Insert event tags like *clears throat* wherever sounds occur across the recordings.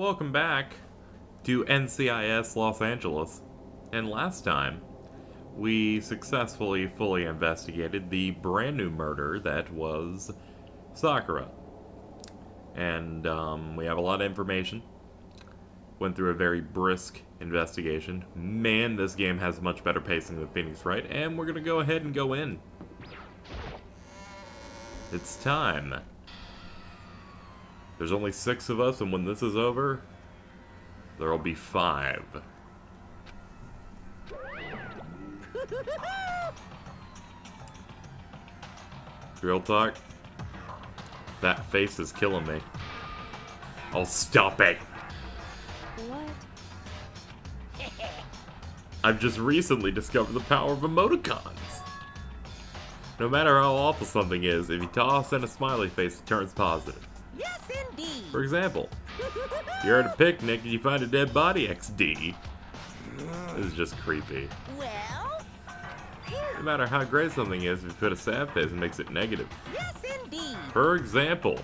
welcome back to NCIS Los Angeles. And last time, we successfully fully investigated the brand new murder that was Sakura. And um, we have a lot of information. Went through a very brisk investigation. Man, this game has much better pacing than Phoenix Wright, and we're gonna go ahead and go in. It's time. There's only six of us, and when this is over, there'll be five. Real talk? That face is killing me. Oh, stop it! What? *laughs* I've just recently discovered the power of emoticons. No matter how awful something is, if you toss in a smiley face, it turns positive. Indeed. For example, you're at a picnic and you find a dead body XD. This is just creepy. well, No matter how great something is, if you put a sad face, it makes it negative. yes, indeed. For example,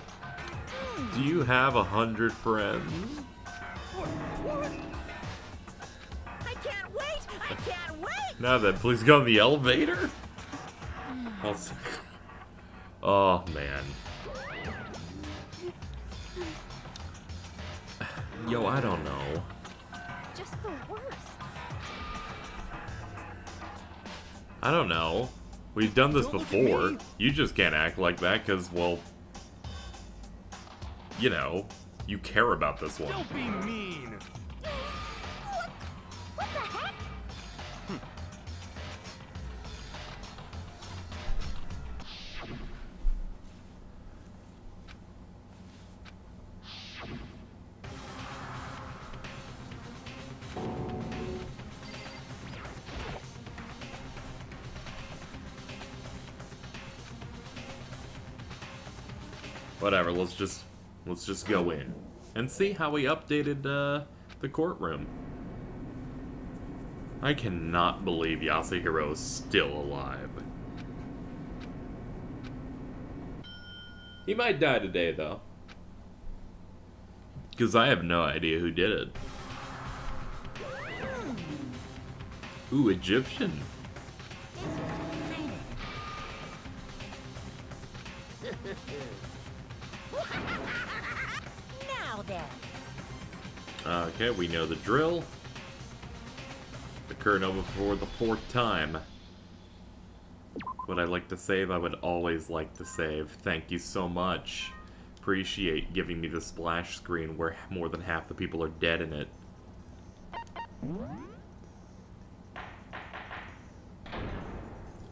do you have a hundred friends? I can't wait. I can't wait. Now then, please go in the elevator. Hmm. Also, oh man. Yo, I don't know. Just the worst. I don't know. We've done this Don't before. You just can't act like that because, well, you know, you care about this one. Don't be mean. Let's just let's just go in and see how we updated uh, the courtroom. I cannot believe Yasuhiro is still alive. He might die today, though. Because I have no idea who did it. Ooh, Egyptian. *laughs* Then. Okay, we know the drill. Occurred over for the fourth time. Would I like to save? I would always like to save. Thank you so much. Appreciate giving me the splash screen where more than half the people are dead in it.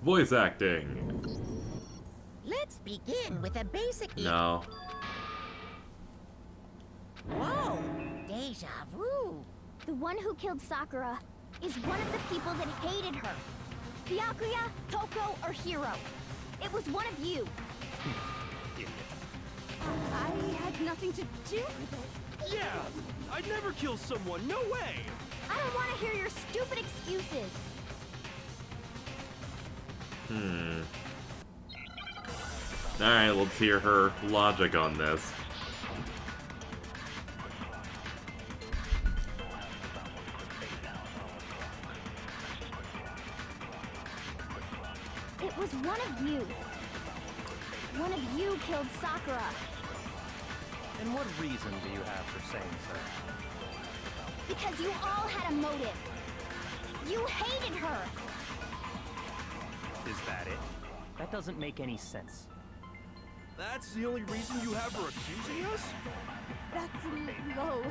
Voice acting. Let's begin with a basic. No. Whoa. Deja vu. The one who killed Sakura is one of the people that hated her. Byakuya, Toko, or Hiro. It was one of you. Idiot. I had nothing to do with it. Yeah, I'd never kill someone. No way. I don't want to hear your stupid excuses. Hmm. Alright, let's hear her logic on this. You have for saying so? Because you all had a motive. You hated her. Is that it? That doesn't make any sense. That's the only reason you have for accusing us? That's low.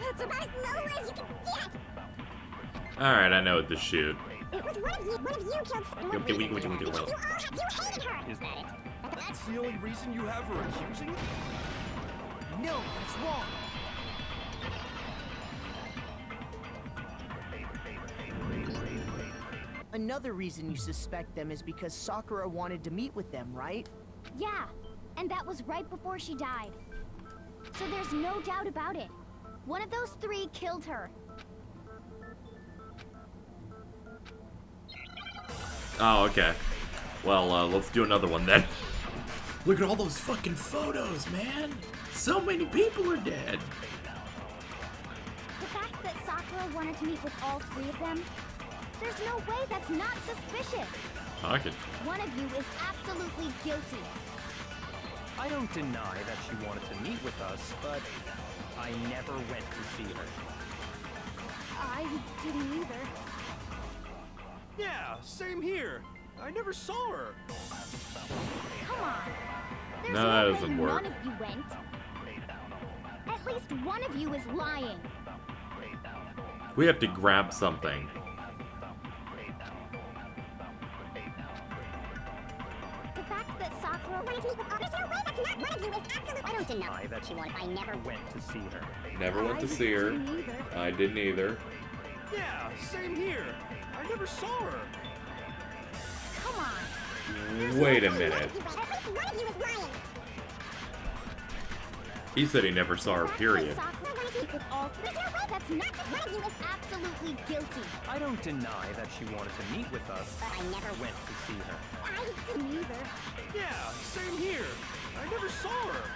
That's about as low as you can get. Alright, I know what to shoot. It was one of you. One of you killed Sakura. Okay, we- we- we- we- we- Because you all had, you hated her. Is that it? That's the only reason you have for accusing us? No, that's wrong. Another reason you suspect them is because Sakura wanted to meet with them, right? Yeah, and that was right before she died. So there's no doubt about it. One of those three killed her. Oh, okay. Well, uh, let's do another one then. *laughs* Look at all those fucking photos, man. So many people are dead. The fact that Sakura wanted to meet with all three of them? There's no way that's not suspicious. I Pocket. One of you is absolutely guilty. I don't deny that she wanted to meet with us, but I never went to see her. I didn't either. Yeah, same here. I never saw her. Come on. There's No, no, that way doesn't work. none of you went. At least one of you is lying. We have to grab something. That Sakura wanted to meet with others, no way that's not one of you is absolutely. I don't Deny that she I never went to see her. Never went to see her. either. I didn't either. Yeah, same here. I never saw her. Come on. Wait a minute. One of you is lying. He said he never saw her, The fact period. Sakura wanted to all three. There's no that's not. One of you is absolutely guilty. I don't deny that she wanted to meet with us, But I never went to see her. I didn't either. Yeah, same here. I never saw her.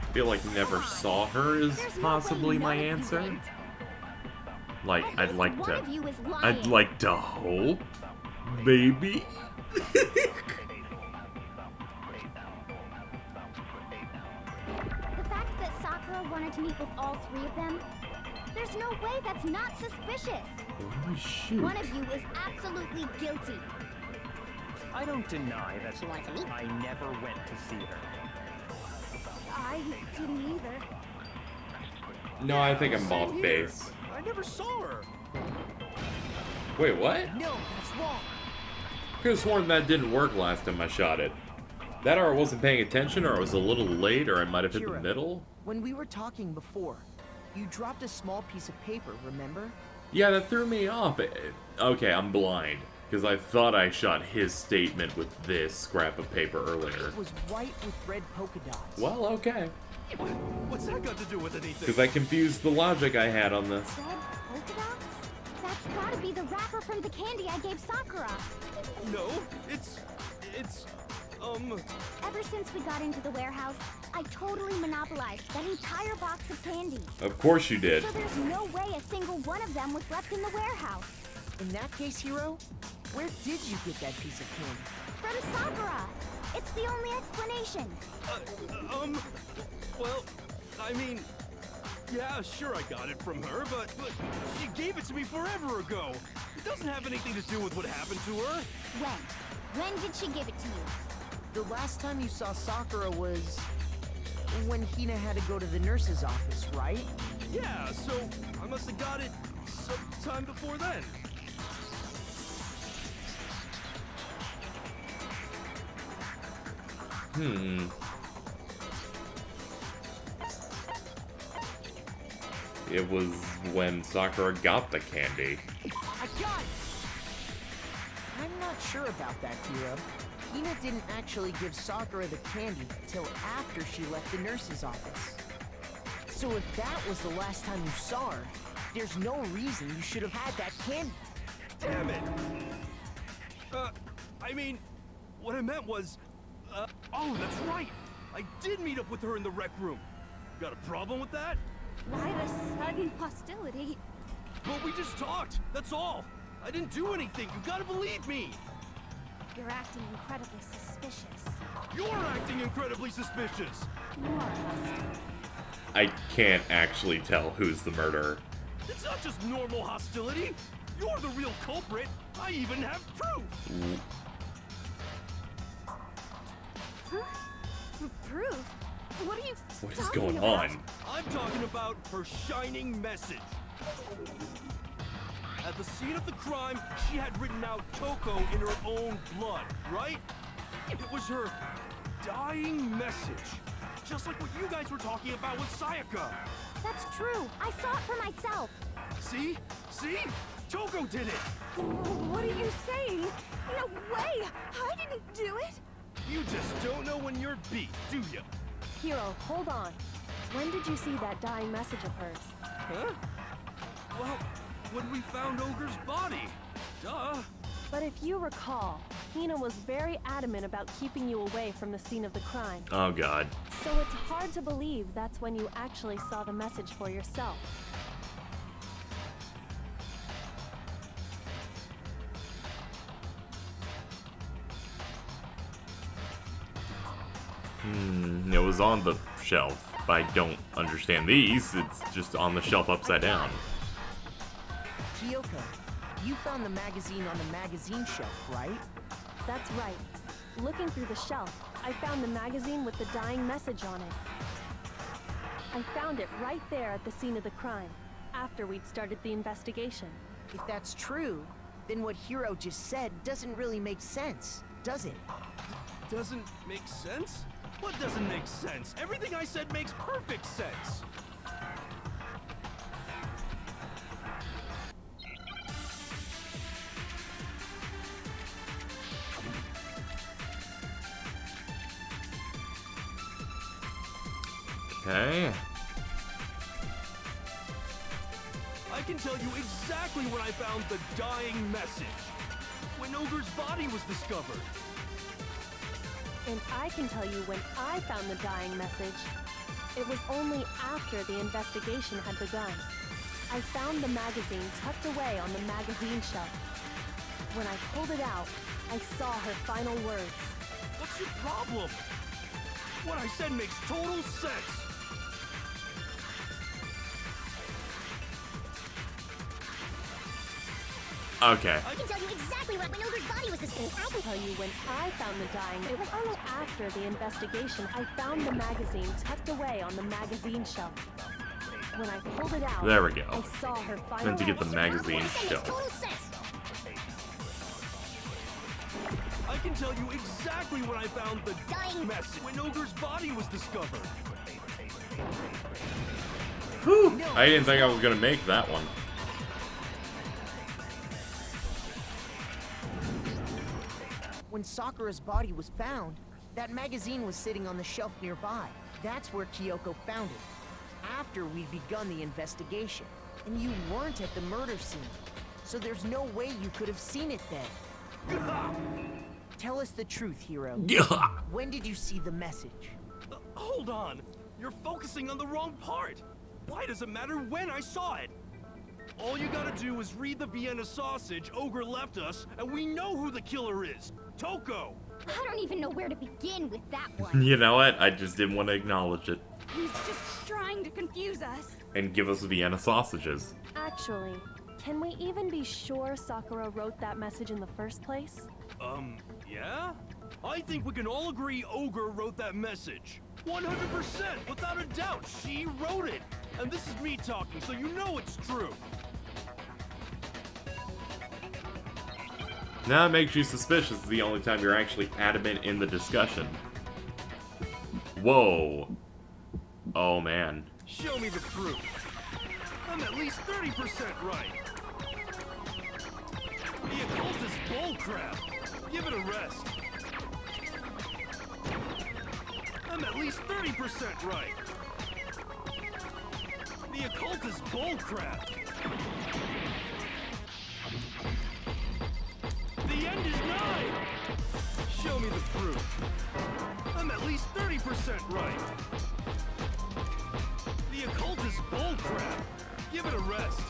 I feel like never saw her is There's possibly way my none of you answer. Like, At I'd like to. of you is lying. I'd like to hope. Maybe. *laughs* wanted to meet with all three of them, there's no way that's not suspicious. What do I shoot? One of you is absolutely guilty. I don't deny that She wanted to meet. I never went to see her. I didn't either. No, I think I'm off base. I never saw her. Wait, what? No, that's wrong. I Could have sworn that didn't work last time I shot it. That or I wasn't paying attention, or I was a little late, or I might have hit the Kira. middle. When we were talking before, you dropped a small piece of paper, remember? Yeah, that threw me off. Eh, Okay, I'm blind. Because I thought I shot his statement with this scrap of paper earlier. It was white with red polka dots. Well, okay. What? What's that got to do with anything? Because I confused the logic I had on this. Red polka dots? That's gotta be the wrapper from the candy I gave Sakura. No, it's, it's, um, Ever since we got into the warehouse, I totally monopolized that entire box of candy. Of course you did. So there's no way a single one of them was left in the warehouse. In that case, Hiro, where did you get that piece of candy? From Sakura. It's the only explanation. uh, um, well, I mean, yeah, sure I got it from her, but, but she gave it to me forever ago. It doesn't have anything to do with what happened to her. When? When did she give it to you? The last time you saw Sakura was when Hina had to go to the nurse's office, right? Yeah, so I must have got it sometime before then. Hmm. It was when Sakura got the candy. I got it! I'm not sure about that, Hiro. Hina didn't actually give Sakura the candy till after she left the nurse's office. So if that was the last time you saw her, there's no reason you should have had that candy. Damn it. Uh, I mean, what I meant was, uh, oh, that's right. I did meet up with her in the rec room. Got a problem with that? Why the sudden hostility? Well, we just talked. That's all. I didn't do anything. You gotta believe me. You're acting incredibly suspicious. You're acting incredibly suspicious. More or less. I can't actually tell who's the murderer. It's not just normal hostility. You're the real culprit. I even have proof. Huh? Proof? What are you What is going about? on? I'm talking about her shining message. At the scene of the crime, she had written out Toko in her own blood, right? It was her dying message. Just like what you guys were talking about with Sayaka. That's true. I saw it for myself. See? See? Toko did it! What are you saying? No way! I didn't do it! You just don't know when you're beat, do you? Hiro, hold on. When did you see that dying message of hers? Huh? Well, when we found Ogre's body. Duh. But if you recall, Hina was very adamant about keeping you away from the scene of the crime. Oh, God. So it's hard to believe that's when you actually saw the message for yourself. Hmm, it was on the shelf. I don't understand these. It's just on the shelf upside down. Kyoko, you found the magazine on the magazine shelf, right? That's right. Looking through the shelf, I found the magazine with the dying message on it. I found it right there at the scene of the crime, after we'd started the investigation. If that's true, then what Hiro just said doesn't really make sense, does it? Doesn't make sense? What doesn't make sense? Everything I said makes perfect sense. Okay. I can tell you exactly when I found the dying message. When Ogre's body was discovered. And I can tell you when I found the dying message. It was only after the investigation had begun. I found the magazine tucked away on the magazine shelf. When I pulled it out, I saw her final words. What's your problem? What I said makes total sense. Okay. I can tell you exactly what when Ogre's body was discovered. I can tell you when I found the dying. It was only after the investigation I found the magazine tucked away on the magazine shelf. When I pulled it out, There we go. I saw her final Meant to get the magazine That shelf. total. I can tell you exactly when I found the Dying- message. When Ogre's body was discovered. Whew. I didn't think I was gonna make that one. When Sakura's body was found, that magazine was sitting on the shelf nearby. That's where Kyoko found it. After we'd begun the investigation. And you weren't at the murder scene. So there's no way you could have seen it then. Tell us the truth, Hiro. *laughs* When did you see the message? Uh, hold on. You're focusing on the wrong part. Why does it matter when I saw it? All you gotta do is read the Vienna sausage Ogre left us, and we know who the killer is. Toko! I don't even know where to begin with that one. You know what? I just didn't want to acknowledge it He's just trying to confuse us. and give us Vienna sausages. Actually, can we even be sure Sakura wrote that message in the first place? Um, yeah? I think we can all agree Ogre wrote that message. 100%, without a doubt, she wrote it. And this is me talking, so you know it's true. Now it makes you suspicious the only time you're actually adamant in the discussion. Whoa. Oh man. Show me the proof. I'm at least 30% right. The occult is bullcrap. Give it a rest. I'm at least 30% right. The occult is bullcrap. The end is nigh. Show me the proof. I'm at least 30% right. The occult is bullcrap. Give it a rest.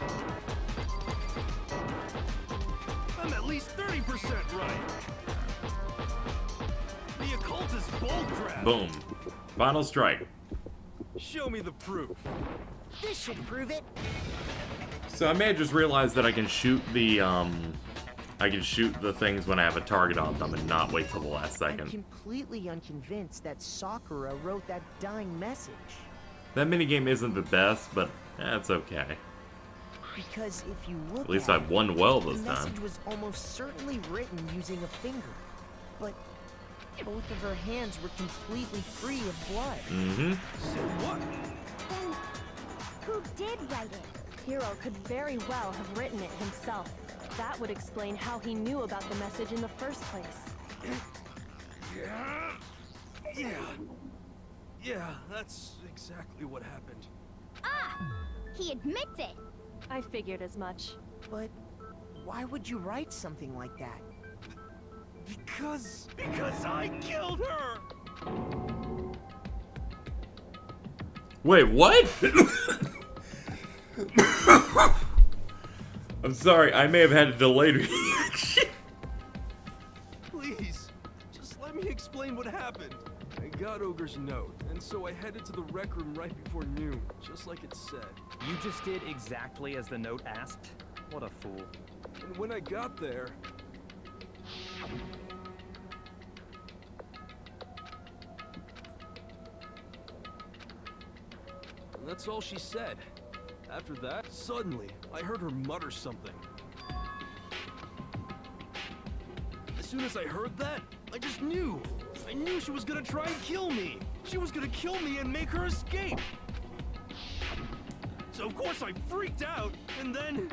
I'm at least 30% right. The occult is bullcrap. Boom. Final strike. Show me the proof. This should prove it. So I may have just realized that I can shoot the, um... I can shoot the things when I have a target on them and not wait till the last second. I'm second. completely unconvinced that Sakura wrote that dying message. That minigame isn't the best, but that's okay. Because if you look At least at I won well it, this the time. message was almost certainly written using a finger. But both of her hands were completely free of blood. Mm-hmm. So what? Then, who did write it? Hiro could very well have written it himself. That would explain how he knew about the message in the first place. Yeah. Yeah. Yeah, that's exactly what happened. Ah! He admits it. I figured as much. But why would you write something like that? Because. Because I killed her! Wait, what? *laughs* I'm sorry, I may have had a delayed *laughs* reaction. Please, just let me explain what happened. I got Ogre's note, and so I headed to the rec room right before noon, just like it said. You just did exactly as the note asked? What a fool. And when I got there, that's all she said. After that, suddenly, I heard her mutter something. As soon as I heard that, I just knew. I knew she was gonna try and kill me. She was gonna kill me and make her escape. So of course I freaked out, and then...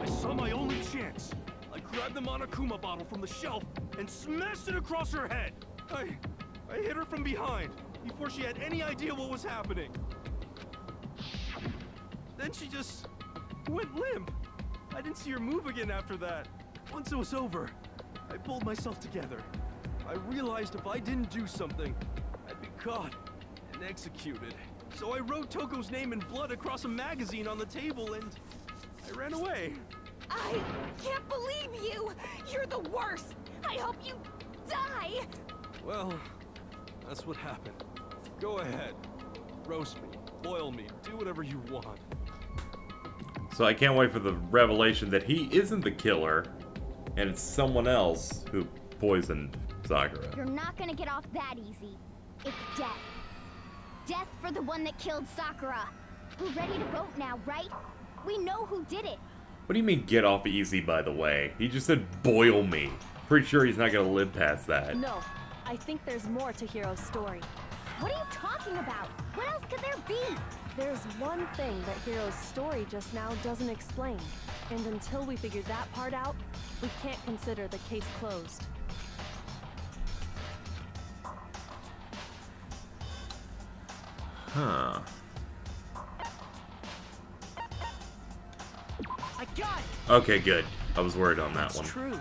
I saw my only chance. I grabbed the Monokuma bottle from the shelf and smashed it across her head. I... I hit her from behind, before she had any idea what was happening. Then she just... went limp. I didn't see her move again after that. Once it was over, I pulled myself together. I realized if I didn't do something, I'd be caught and executed. So I wrote Toko's name in blood across a magazine on the table and I ran away. I can't believe you! You're the worst! I hope you die! Well, that's what happened. Go ahead. Roast me, boil me, do whatever you want. So I can't wait for the revelation that he isn't the killer, and it's someone else who poisoned Sakura. You're not gonna get off that easy. It's death. Death for the one that killed Sakura. We're ready to vote now, right? We know who did it. What do you mean get off easy, by the way? He just said boil me. Pretty sure he's not gonna live past that. No, I think there's more to Hiro's story. What are you talking about? What else could there be? There's one thing that Hiro's story just now doesn't explain. And until we figure that part out, we can't consider the case closed. Huh. I got it! Okay, good. I was worried on that It's one. true.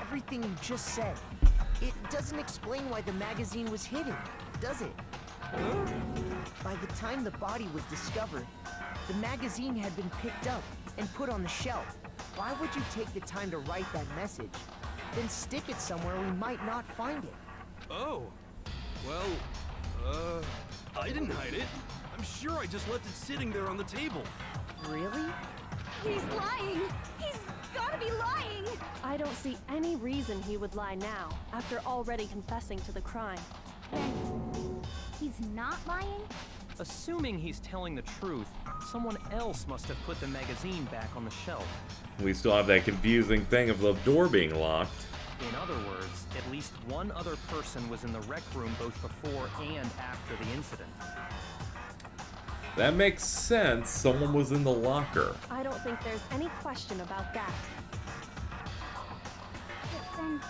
Everything you just said. It doesn't explain why the magazine was hidden, does it? By the time the body was discovered, the magazine had been picked up and put on the shelf. Why would you take the time to write that message? Then stick it somewhere we might not find it. Oh. Well, uh, I didn't hide it. I'm sure I just left it sitting there on the table. Really? He's lying! He's gotta be lying! I don't see any reason he would lie now, after already confessing to the crime. Then he's not lying? Assuming he's telling the truth, someone else must have put the magazine back on the shelf. We still have that confusing thing of the door being locked. In other words, at least one other person was in the rec room both before and after the incident. That makes sense. Someone was in the locker. I don't think there's any question about that. But then,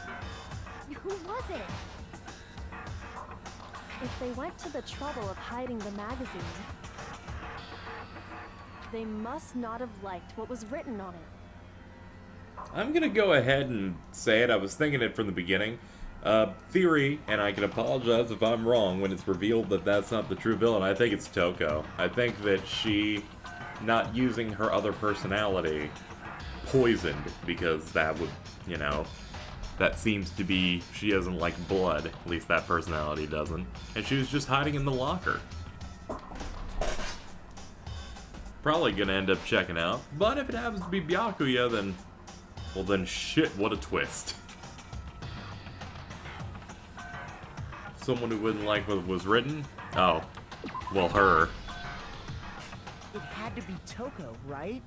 who was it? If they went to the trouble of hiding the magazine, they must not have liked what was written on it. I'm gonna go ahead and say it. I was thinking it from the beginning. Uh, theory, and I can apologize if I'm wrong when it's revealed that that's not the true villain. I think it's Toko. I think that she, not using her other personality, poisoned because that would, you know, that seems to be she doesn't like blood. At least that personality doesn't, and she was just hiding in the locker. Probably gonna end up checking out, but if it happens to be Byakuya, then well, then shit, what a twist. Someone who wouldn't like what was written? Oh, well, her. It had to be Toko, right?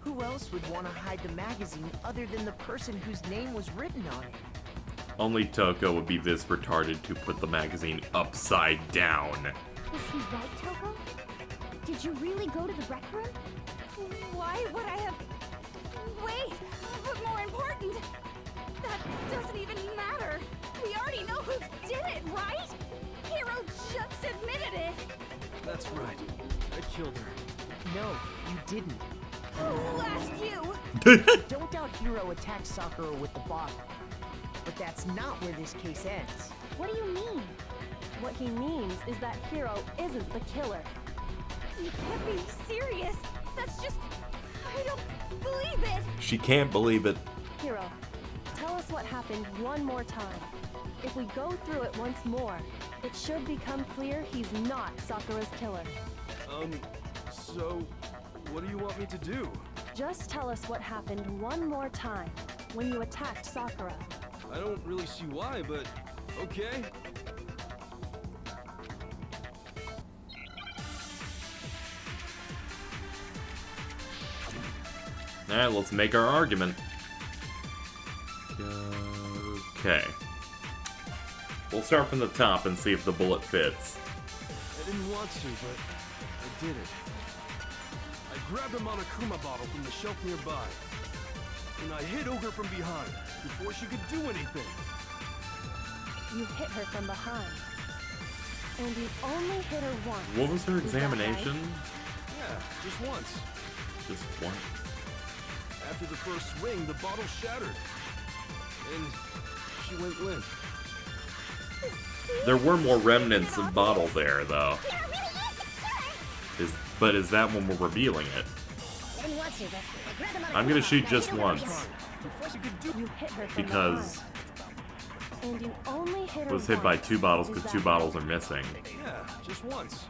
Who else would want to hide the magazine other than the person whose name was written on it? Only Toko would be this retarded to put the magazine upside down. Is he right, Toko? Did you really go to the rec room? Why would I have... Wait, but more important, that doesn't even matter. We already know who did it, right? Hiro just admitted it. That's right. I killed her. No, you didn't. Who asked you? *laughs* Don't doubt Hiro attacked Sakura with the bottle. But that's not where this case ends. What do you mean? What he means is that Hiro isn't the killer. You can't be serious. That's just... I don't believe it. She can't believe it. Hiro, tell us what happened one more time. If we go through it once more, it should become clear he's not Sakura's killer. Um, so, what do you want me to do? Just tell us what happened one more time when you attacked Sakura. I don't really see why, but okay. Alright, let's make our argument. Okay. We'll start from the top and see if the bullet fits. I didn't want to, but I did it. I grabbed a Monokuma bottle from the shelf nearby, and I hit Ogre from behind before she could do anything. You hit her from behind. And you only hit her once. What was her Is that right? examination? Yeah, just once. Just once? After the first swing, the bottle shattered. And she went limp. There were more remnants of bottle there, though. But is that when we're revealing it? I'm gonna shoot just once because was hit by two bottles because two bottles are missing. Just once.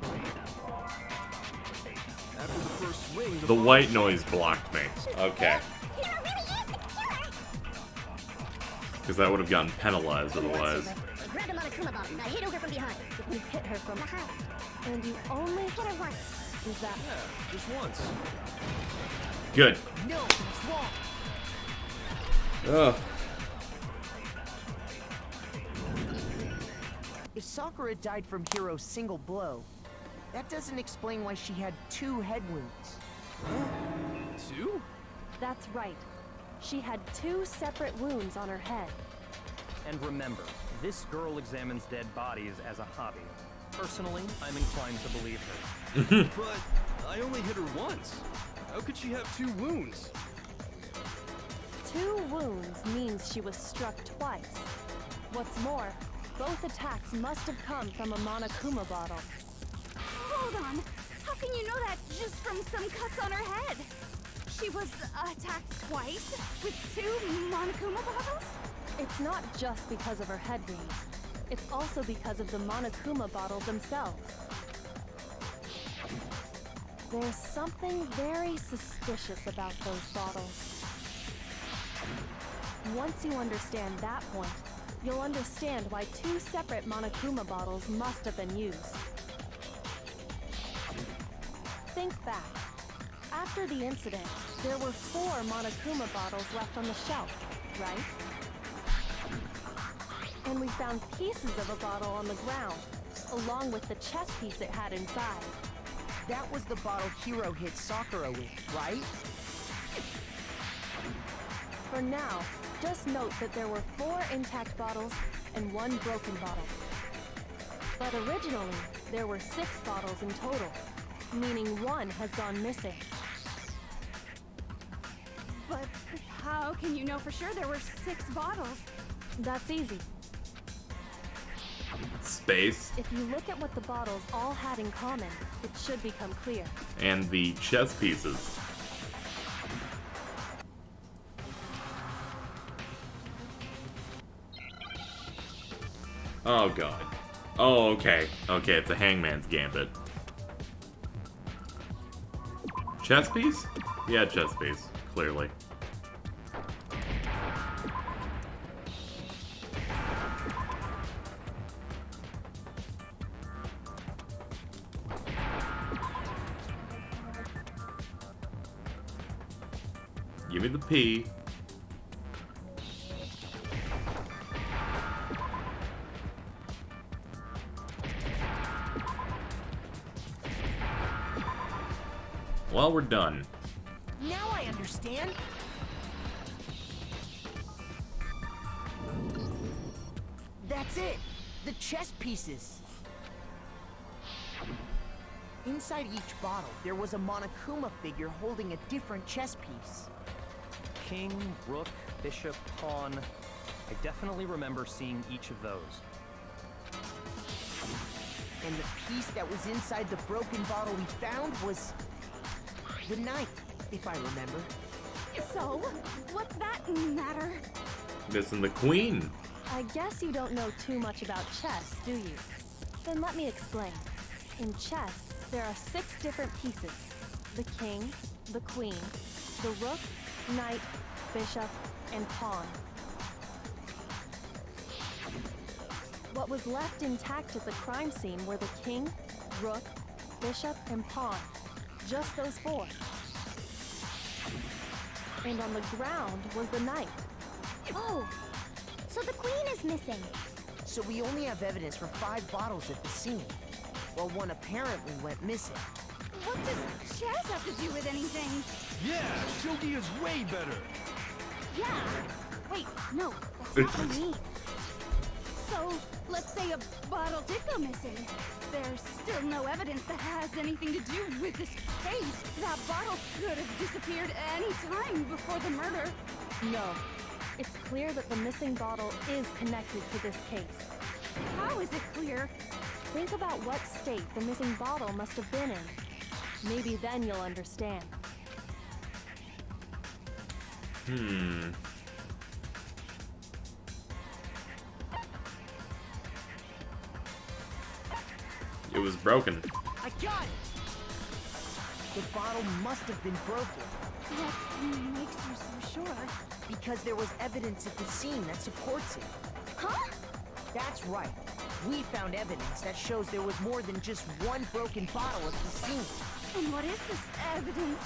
The white noise blocked me. Okay, because that would have gotten penalized otherwise. Bottle. I hit Ogre from behind. You hit her from Behind. And you only hit her once. Is that Yeah, just once. Good. No, that's wrong. Ugh. If Sakura died from Hiro's single blow, that doesn't explain why she had two head wounds. Two? That's right. She had two separate wounds on her head. And remember, this girl examines dead bodies as a hobby. Personally, I'm inclined to believe her. But I only hit her once. How could she have two wounds? Two wounds means she was struck twice. What's more, both attacks must have come from a Monokuma bottle. Hold on. How can you know that just from some cuts on her head? She was attacked twice with two Monokuma bottles? It's not just because of her head wounds. It's also because of the Monokuma bottles themselves. There's something very suspicious about those bottles. Once you understand that point, you'll understand why two separate Monokuma bottles must have been used. Think back. After the incident, there were four Monokuma bottles left on the shelf, right? And we found pieces of a bottle on the ground, along with the chess piece it had inside. That was the bottle Hiro hit Sakura with, right? For now, just note that there were four intact bottles and one broken bottle. But originally, there were six bottles in total, meaning one has gone missing. But how can you know for sure there were six bottles? That's easy. Space If you look at what the bottles all had in common, it should become clear. and the chess pieces. Oh god. Oh, okay. Okay, it's a hangman's gambit. Chess piece? Yeah, chess piece. Clearly. Give me the P. Well, we're done. Now I understand. That's it. The chess pieces. Inside each bottle, there was a Monokuma figure holding a different chess piece. King, rook, bishop, pawn. I definitely remember seeing each of those. And the piece that was inside the broken bottle we found was the knight, if I remember. So, what's that matter? Missing the queen. I guess you don't know too much about chess, do you? Then let me explain. In chess, there are six different pieces. The king, the queen, the rook, knight, bishop, and pawn. What was left intact at the crime scene were the king, rook, bishop, and pawn. Just those four. And on the ground was the knight. Oh, so the queen is missing. So we only have evidence for five bottles at the scene, while one apparently went missing. What does chess have to do with anything? Yeah, shogi is way better. Yeah. Wait, no, that's not what I mean. So, let's say a bottle did go missing. There's still no evidence that has anything to do with this case. That bottle could have disappeared any time before the murder. No. It's clear that the missing bottle is connected to this case. How is it clear? Think about what state the missing bottle must have been in. Maybe then you'll understand. Hmm. It was broken. I got it! The bottle must have been broken, What makes you so sure? because there was evidence at the scene that supports it. Huh? That's right. We found evidence that shows there was more than just one broken bottle at the scene. And what is this evidence?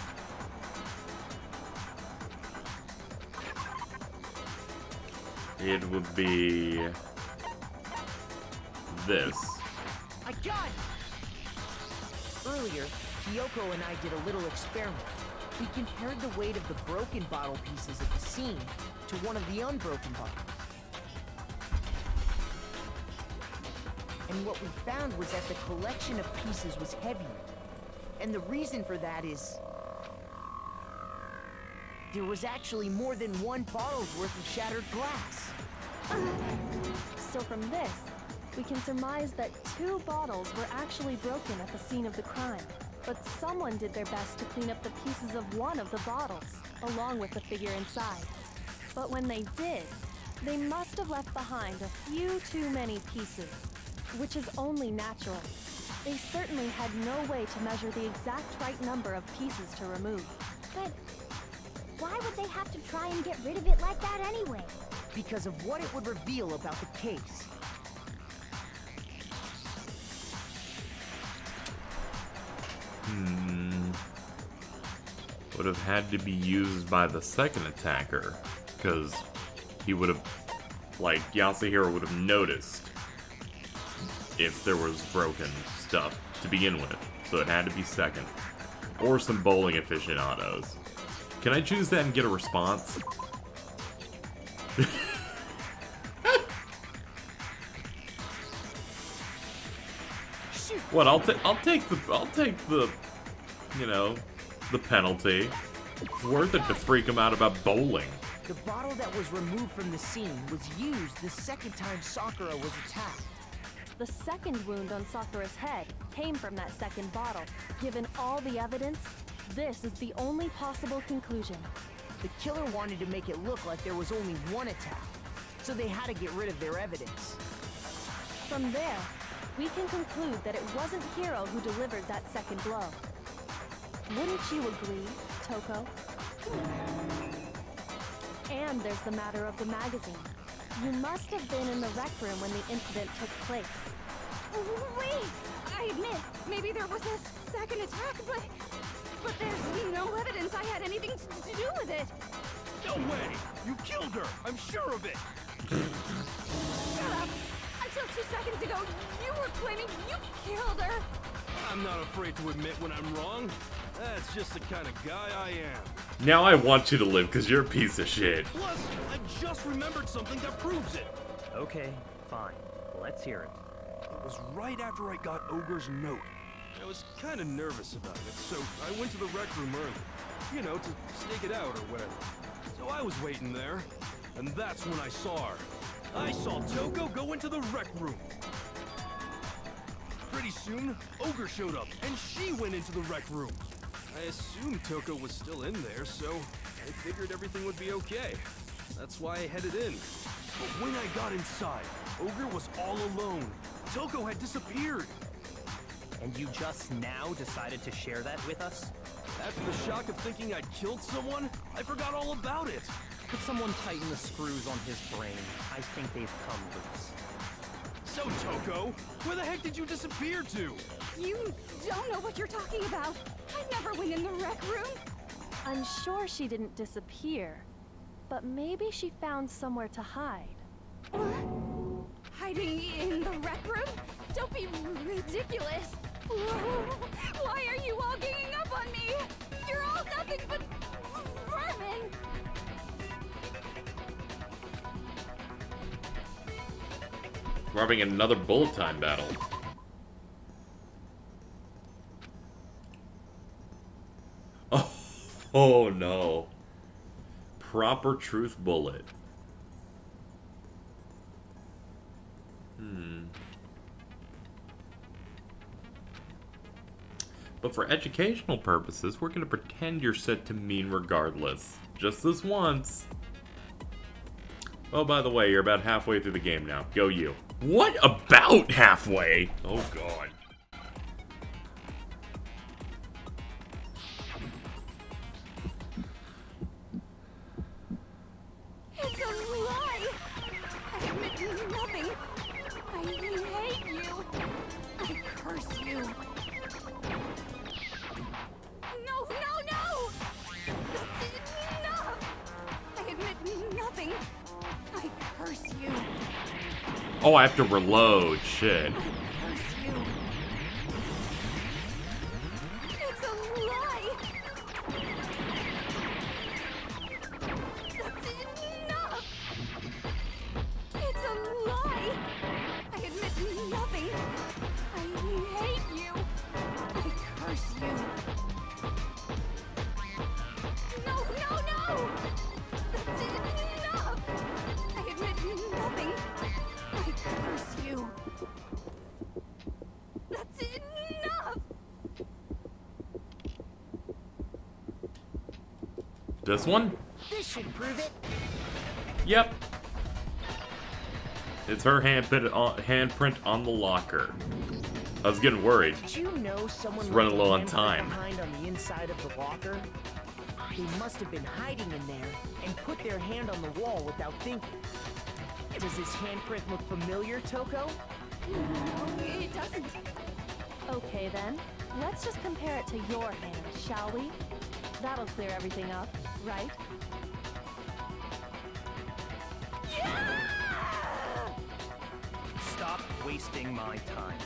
It would be this. I got! Earlier, Kyoko and I did a little experiment. We compared the weight of the broken bottle pieces at the scene to one of the unbroken bottles. And what we found was that the collection of pieces was heavier. And the reason for that is... There was actually more than one bottle's worth of shattered glass. So from this, we can surmise that two bottles were actually broken at the scene of the crime. But someone did their best to clean up the pieces of one of the bottles, along with the figure inside. But when they did, they must have left behind a few too many pieces, which is only natural. They certainly had no way to measure the exact right number of pieces to remove. But why would they have to try and get rid of it like that anyway? because of what it would reveal about the case. Hmm. Would have had to be used by the second attacker, because he would have, like, Yasuhiro would have noticed if there was broken stuff to begin with. So it had to be second. Or some bowling aficionados. Can I choose that and get a response? What? I'll take. I'll take the. I'll take the. You know, the penalty. It's worth it to freak him out about bowling. The bottle that was removed from the scene was used the second time Sakura was attacked. The second wound on Sakura's head came from that second bottle. Given all the evidence, this is the only possible conclusion. The killer wanted to make it look like there was only one attack, so they had to get rid of their evidence. From there, we can conclude that it wasn't Hiro who delivered that second blow. Wouldn't you agree, Toko? And there's the matter of the magazine. You must have been in the rec room when the incident took place. Wait! I admit, maybe there was a second attack, but... But there's no evidence I had anything to do with it. No way! You killed her! I'm sure of it! Shut up! Until two seconds ago, you were claiming you killed her! I'm not afraid to admit when I'm wrong. That's just the kind of guy I am. Now I want you to live because you're a piece of shit. Plus, I just remembered something that proves it. Okay, fine. Let's hear it. It was right after I got Ogre's note. I was kind of nervous about it, so I went to the rec room early. You know, to stake it out or whatever. So I was waiting there, and that's when I saw her. I saw Toko go into the rec room. Pretty soon, Ogre showed up, and she went into the rec room. I assumed Toko was still in there, so I figured everything would be okay. That's why I headed in. But when I got inside, Ogre was all alone. Toko had disappeared. And you just now decided to share that with us? After the shock of thinking I'd killed someone, I forgot all about it. Could someone tighten the screws on his brain? I think they've come loose. So, Toko, where the heck did you disappear to? You don't know what you're talking about. I never went in the rec room. I'm sure she didn't disappear, but maybe she found somewhere to hide. What hiding in the rec room? Don't be ridiculous. *laughs* Why are you all ganging up on me? You're all nothing but vermin. We're having another bullet time battle. Oh, *laughs* oh no. Proper truth bullet. Hmm. But for educational purposes, we're going to pretend you're set to mean regardless. Just this once. Oh, by the way, you're about halfway through the game now. Go you. What about halfway? Oh, God. Oh, I have to reload. Shit. It's her handprint on, handprint on the locker. I was getting worried. Did you know someone It's running low on time. behind on the inside of the locker? They must have been hiding in there and put their hand on the wall without thinking. Does this handprint look familiar, Toko? No, it doesn't. Okay then, let's just compare it to your hand, shall we? That'll clear everything up, right? Wasting my time.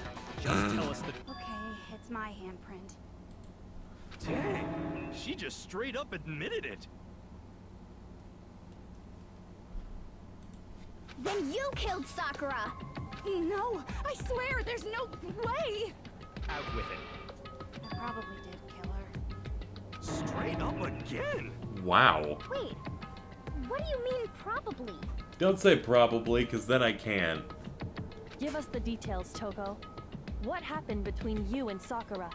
Just tell us the Okay, it's my handprint. Dang, she just straight up admitted it. Then you killed Sakura! No, I swear, there's no way! out with it. I probably did kill her. Straight up again. Wow. Wait, what do you mean probably? Don't say probably, because then I can. Give us the details, Toko. What happened between you and Sakura?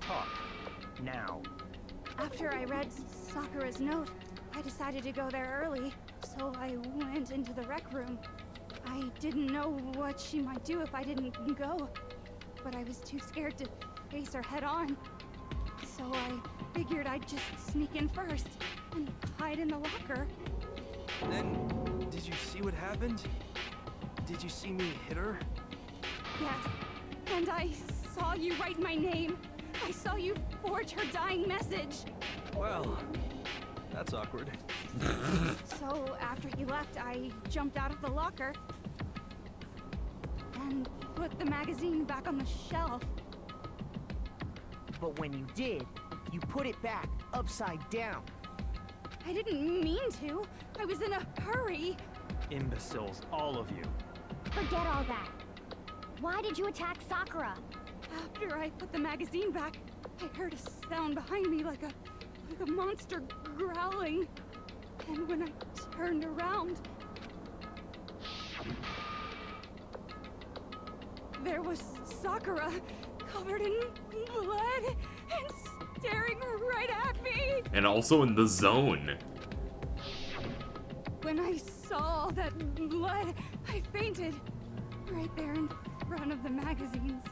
Talk. Now. After I read Sakura's note, I decided to go there early, so I went into the rec room. I didn't know what she might do if I didn't go, but I was too scared to face her head on. So I figured I'd just sneak in first and hide in the locker. Then, did you see what happened? Did you see me hit her? Yes, and I saw you write my name. I saw you forge her dying message. Well, that's awkward. *laughs* So after you left, I jumped out of the locker and put the magazine back on the shelf. But when you did, you put it back upside down. I didn't mean to. I was in a hurry. Imbeciles, all of you. Forget all that. Why did you attack Sakura? After I put the magazine back, I heard a sound behind me like a like a monster growling. And when I turned around, there was Sakura covered in blood and staring right at me. And also in the zone. When I saw that blood, I fainted. Right there in front of the magazines.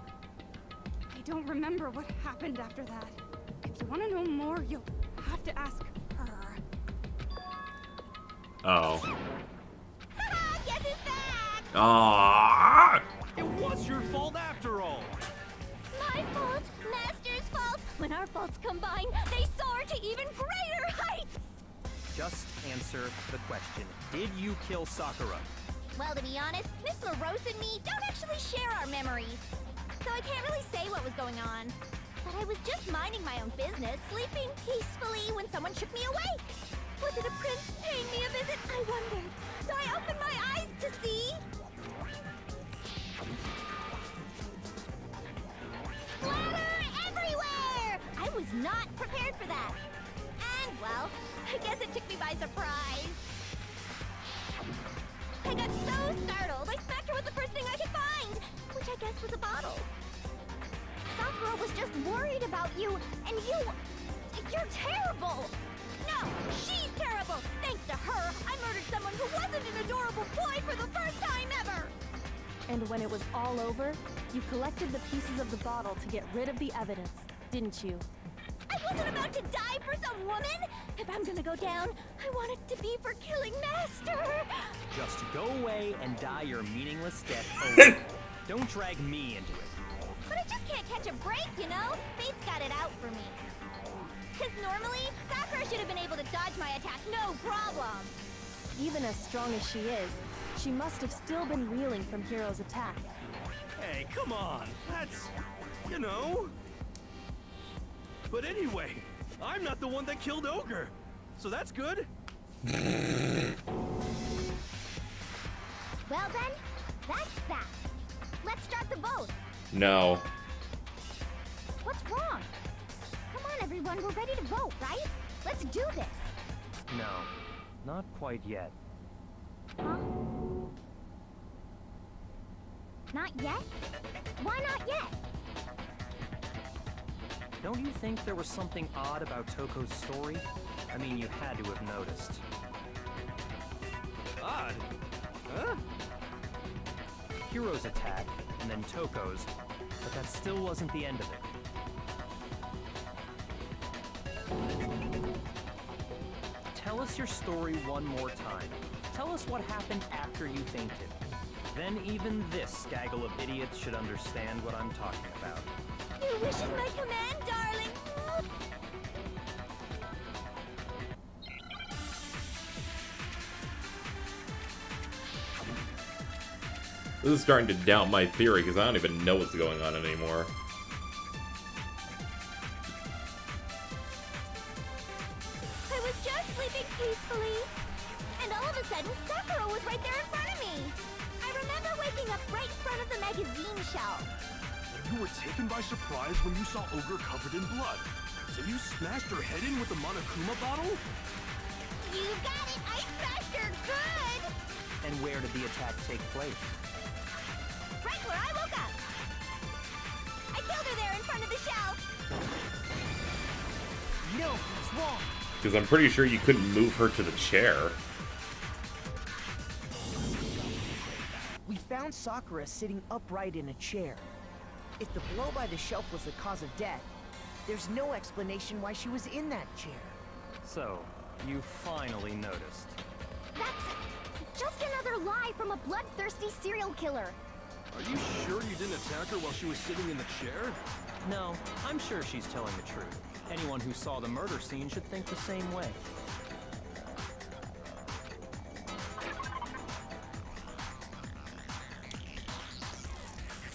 I don't remember what happened after that. If you want to know more, you'll have to ask her. Oh. *laughs* Guess who's back? Ah! It was your fault after all. When our faults combine, they soar to even greater heights. Just answer the question. Did you kill Sakura? Well, to be honest, Miss LaRose and me don't actually share our memories. So I can't really say what was going on. But I was just minding my own business, sleeping peacefully when someone shook me awake. Was it a prince paying me a visit? I wondered. So I opened my eyes to see... Splatter was not prepared for that. And, well, I guess it took me by surprise. I got so startled, I smacked her with the first thing I could find, which I guess was a bottle. Sakura was just worried about you, and you... You're terrible! No, she's terrible! Thanks to her, I murdered someone who wasn't an adorable boy for the first time ever! And when it was all over, you collected the pieces of the bottle to get rid of the evidence, didn't you? I wasn't about to die for some woman! If I'm gonna go down, I want it to be for killing Master! Just go away and die your meaningless death *laughs* alone. Don't drag me into it. But I just can't catch a break, you know? Fate's got it out for me. Cause normally, Sakura should have been able to dodge my attack, no problem! Even as strong as she is, she must have still been reeling from Hiro's attack. Hey, come on. That's, you know. But anyway, I'm not the one that killed Ogre. So that's good. *laughs* Well then, that's that. Let's start the vote. No. What's wrong? Come on, everyone, we're ready to vote, right? Let's do this. No, not quite yet. Huh? Not yet? Why not yet? Don't you think there was something odd about Toko's story? I mean, you had to have noticed. Odd. Huh? Hiro's attack, and then Toko's, but that still wasn't the end of it. Tell us your story one more time. Tell us what happened after you fainted. Then even this gaggle of idiots should understand what I'm talking about. Your wish is my command, darling. This is starting to doubt my theory because I don't even know what's going on anymore. I was just sleeping peacefully. And all of a sudden, Sakura was right there in front of me. I remember waking up right in front of the magazine shelf. You were taken by surprise when you saw Ogre covered in blood. So you smashed her head in with the Monokuma bottle? You got it! I smashed her good! And where did the attack take place? Right where I woke up. I killed her there in front of the shelf. No, it's wrong. Because I'm pretty sure you couldn't move her to the chair. We found Sakura sitting upright in a chair. If the blow by the shelf was the cause of death, there's no explanation why she was in that chair. So, you finally noticed. That's just another lie from a bloodthirsty serial killer. Are you sure you didn't attack her while she was sitting in the chair? No, I'm sure she's telling the truth. Anyone who saw the murder scene should think the same way.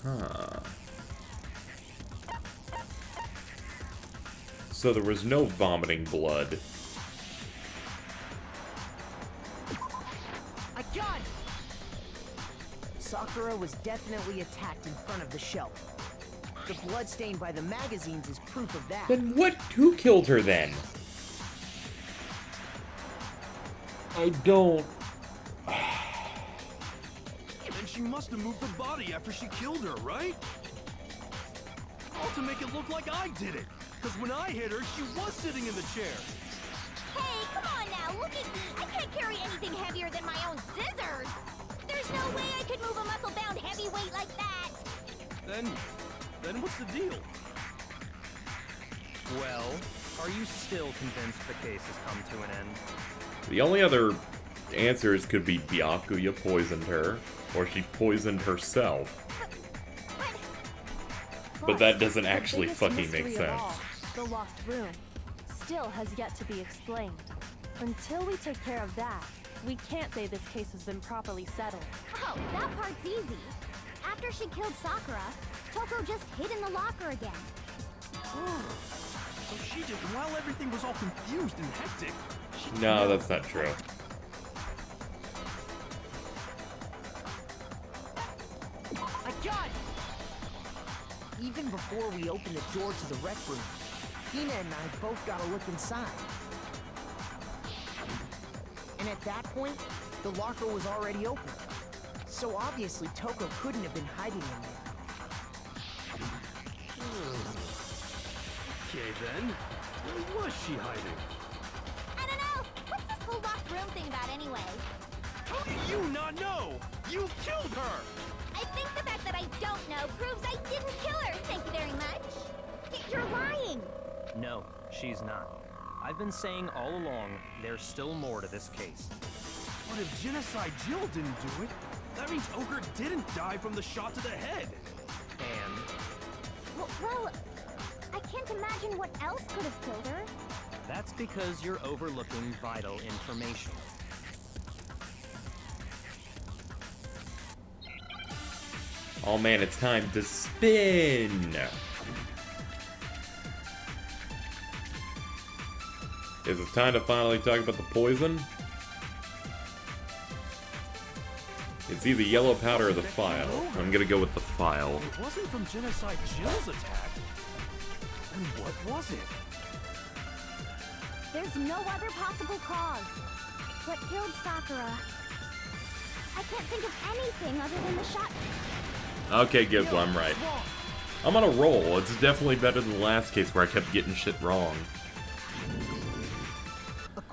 Huh. So there was no vomiting blood. I got it! Sakura was definitely attacked in front of the shelf. The blood stain by the magazines is proof of that. Then what? Who killed her then? I don't. Then she must have moved the body after she killed her, right? All to make it look like I did it. Because when I hit her, she was sitting in the chair. Hey, come on now, look at me. I can't carry anything heavier than my own scissors. There's no way I could move a muscle-bound heavyweight like that. Then, then what's the deal? Well, are you still convinced the case has come to an end? The only other answers could be Byakuya poisoned her, or she poisoned herself. But that doesn't actually fucking make mystery of sense. All, the locked room still has yet to be explained. Until we take care of that, we can't say this case has been properly settled. Oh, that part's easy. After she killed Sakura, Toko just hid in the locker again. So she just, while everything was all confused and hectic, No, that's not true. I got it! Even before we opened the door to the rec room, Hina and I both got a look inside. And at that point, the locker was already open. So obviously Toko couldn't have been hiding in there. Okay then, where was she hiding? I don't know. What's this whole locked room thing about anyway? How do you not know? You killed her! I think the fact that I don't know proves I didn't kill her. Thank you very much. You're lying. No, she's not. I've been saying all along, there's still more to this case. But if Genocide Jill didn't do it, that means Ogre didn't die from the shot to the head. And W- well, I can't imagine what else could have killed her. that's because you're overlooking vital information. Oh man, it's time to spin! Is it time to finally talk about the poison? It's either yellow powder or the file. I'm gonna go with the file. It wasn't from Genocide Jill's attack. And what was it? There's no other possible cause. What killed Sakura? I can't think of anything other than the shot. Okay, good, well, I'm right. I'm on a roll. It's definitely better than the last case where I kept getting shit wrong.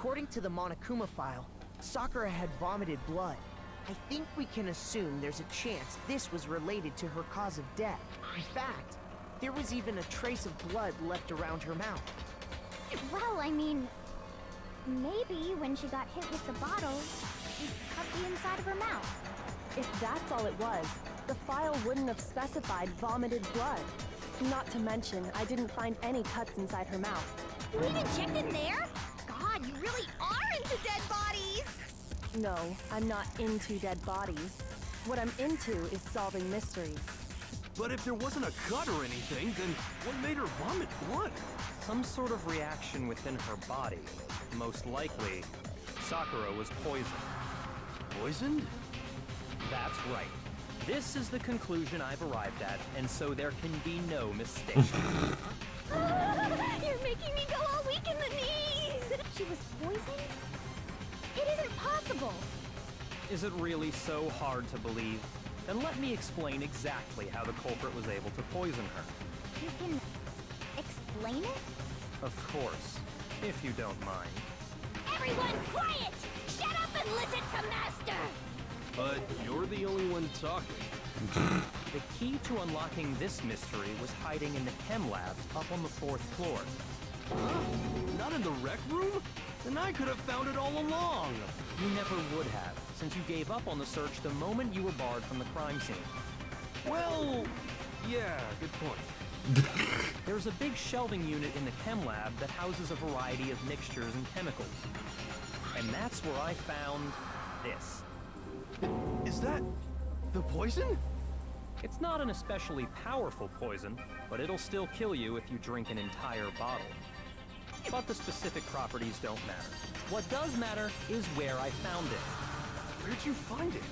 According to the Monokuma file, Sakura had vomited blood. I think we can assume there's a chance this was related to her cause of death. In fact, there was even a trace of blood left around her mouth. Well, I mean, maybe when she got hit with the bottle, she cut the inside of her mouth. If that's all it was, the file wouldn't have specified vomited blood. Not to mention, I didn't find any cuts inside her mouth. You even checked in there? God, you really are into dead bodies! No, I'm not into dead bodies. What I'm into is solving mysteries. But if there wasn't a cut or anything, then what made her vomit blood? Some sort of reaction within her body. Most likely, Sakura was poisoned. Poisoned? That's right. This is the conclusion I've arrived at, and so there can be no mistake. *laughs* You're making me go all weak in the knees! She was poisoned? It isn't possible! is it really so hard to believe? Then let me explain exactly how the culprit was able to poison her. You can explain it? Of course, if you don't mind. Everyone quiet! Shut up and listen to Master! But you're the only one talking. The key to unlocking this mystery was hiding in the chem lab up on the fourth floor. Not in the rec room? Then I could have found it all along. You never would have, since you gave up on the search the moment you were barred from the crime scene. Well, yeah, good point. *laughs* There's a big shelving unit in the chem lab that houses a variety of mixtures and chemicals. And that's where I found this. Is that the poison? It's not an especially powerful poison, but it'll still kill you if you drink an entire bottle. But the specific properties don't matter. What does matter is where I found it. Where'd you find it?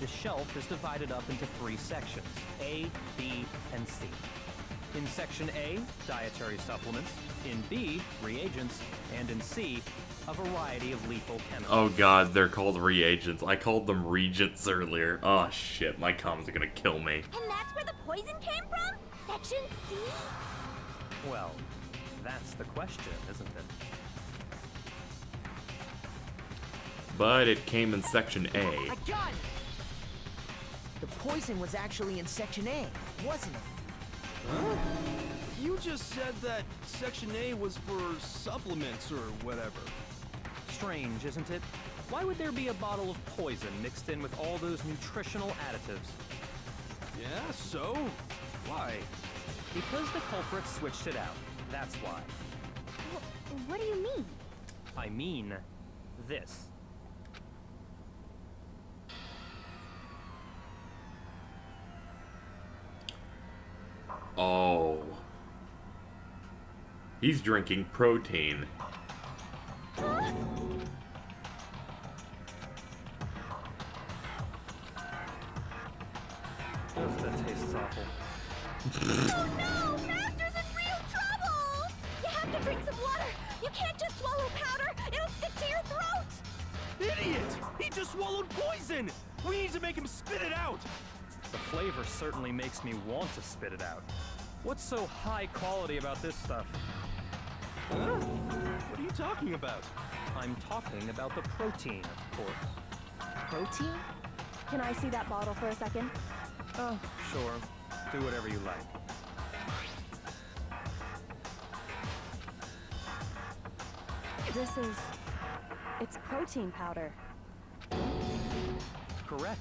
The shelf is divided up into three sections, A, B, and C. In section A, dietary supplements. In B, reagents. And in C, a variety of lethal chemicals. Oh god, they're called reagents. I called them regents earlier. Oh shit, my comms are gonna kill me. And that's where the poison came from? Section C? Well, That's the question, isn't it? But it came in Section A. I got it! The poison was actually in Section A, wasn't it? Huh? You just said that Section A was for supplements or whatever. Strange, isn't it? Why would there be a bottle of poison mixed in with all those nutritional additives? Yeah, so? Why? Because the culprit switched it out. That's why. Wh- what do you mean? I mean, this. Oh. He's drinking protein. Spit it out. What's so high quality about this stuff? Huh? What are you talking about? I'm talking about the protein, of course. Protein? Can I see that bottle for a second? Oh, sure. Do whatever you like. This is. It's protein powder. Correct.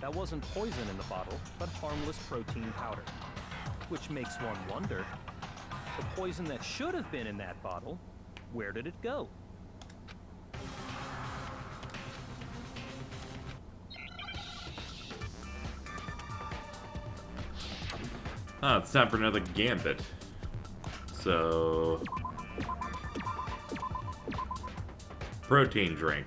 That wasn't poison in the bottle, but harmless protein powder. Which makes one wonder the poison that should have been in that bottle, where did it go? Ah, it's time for another gambit. So... Protein drink.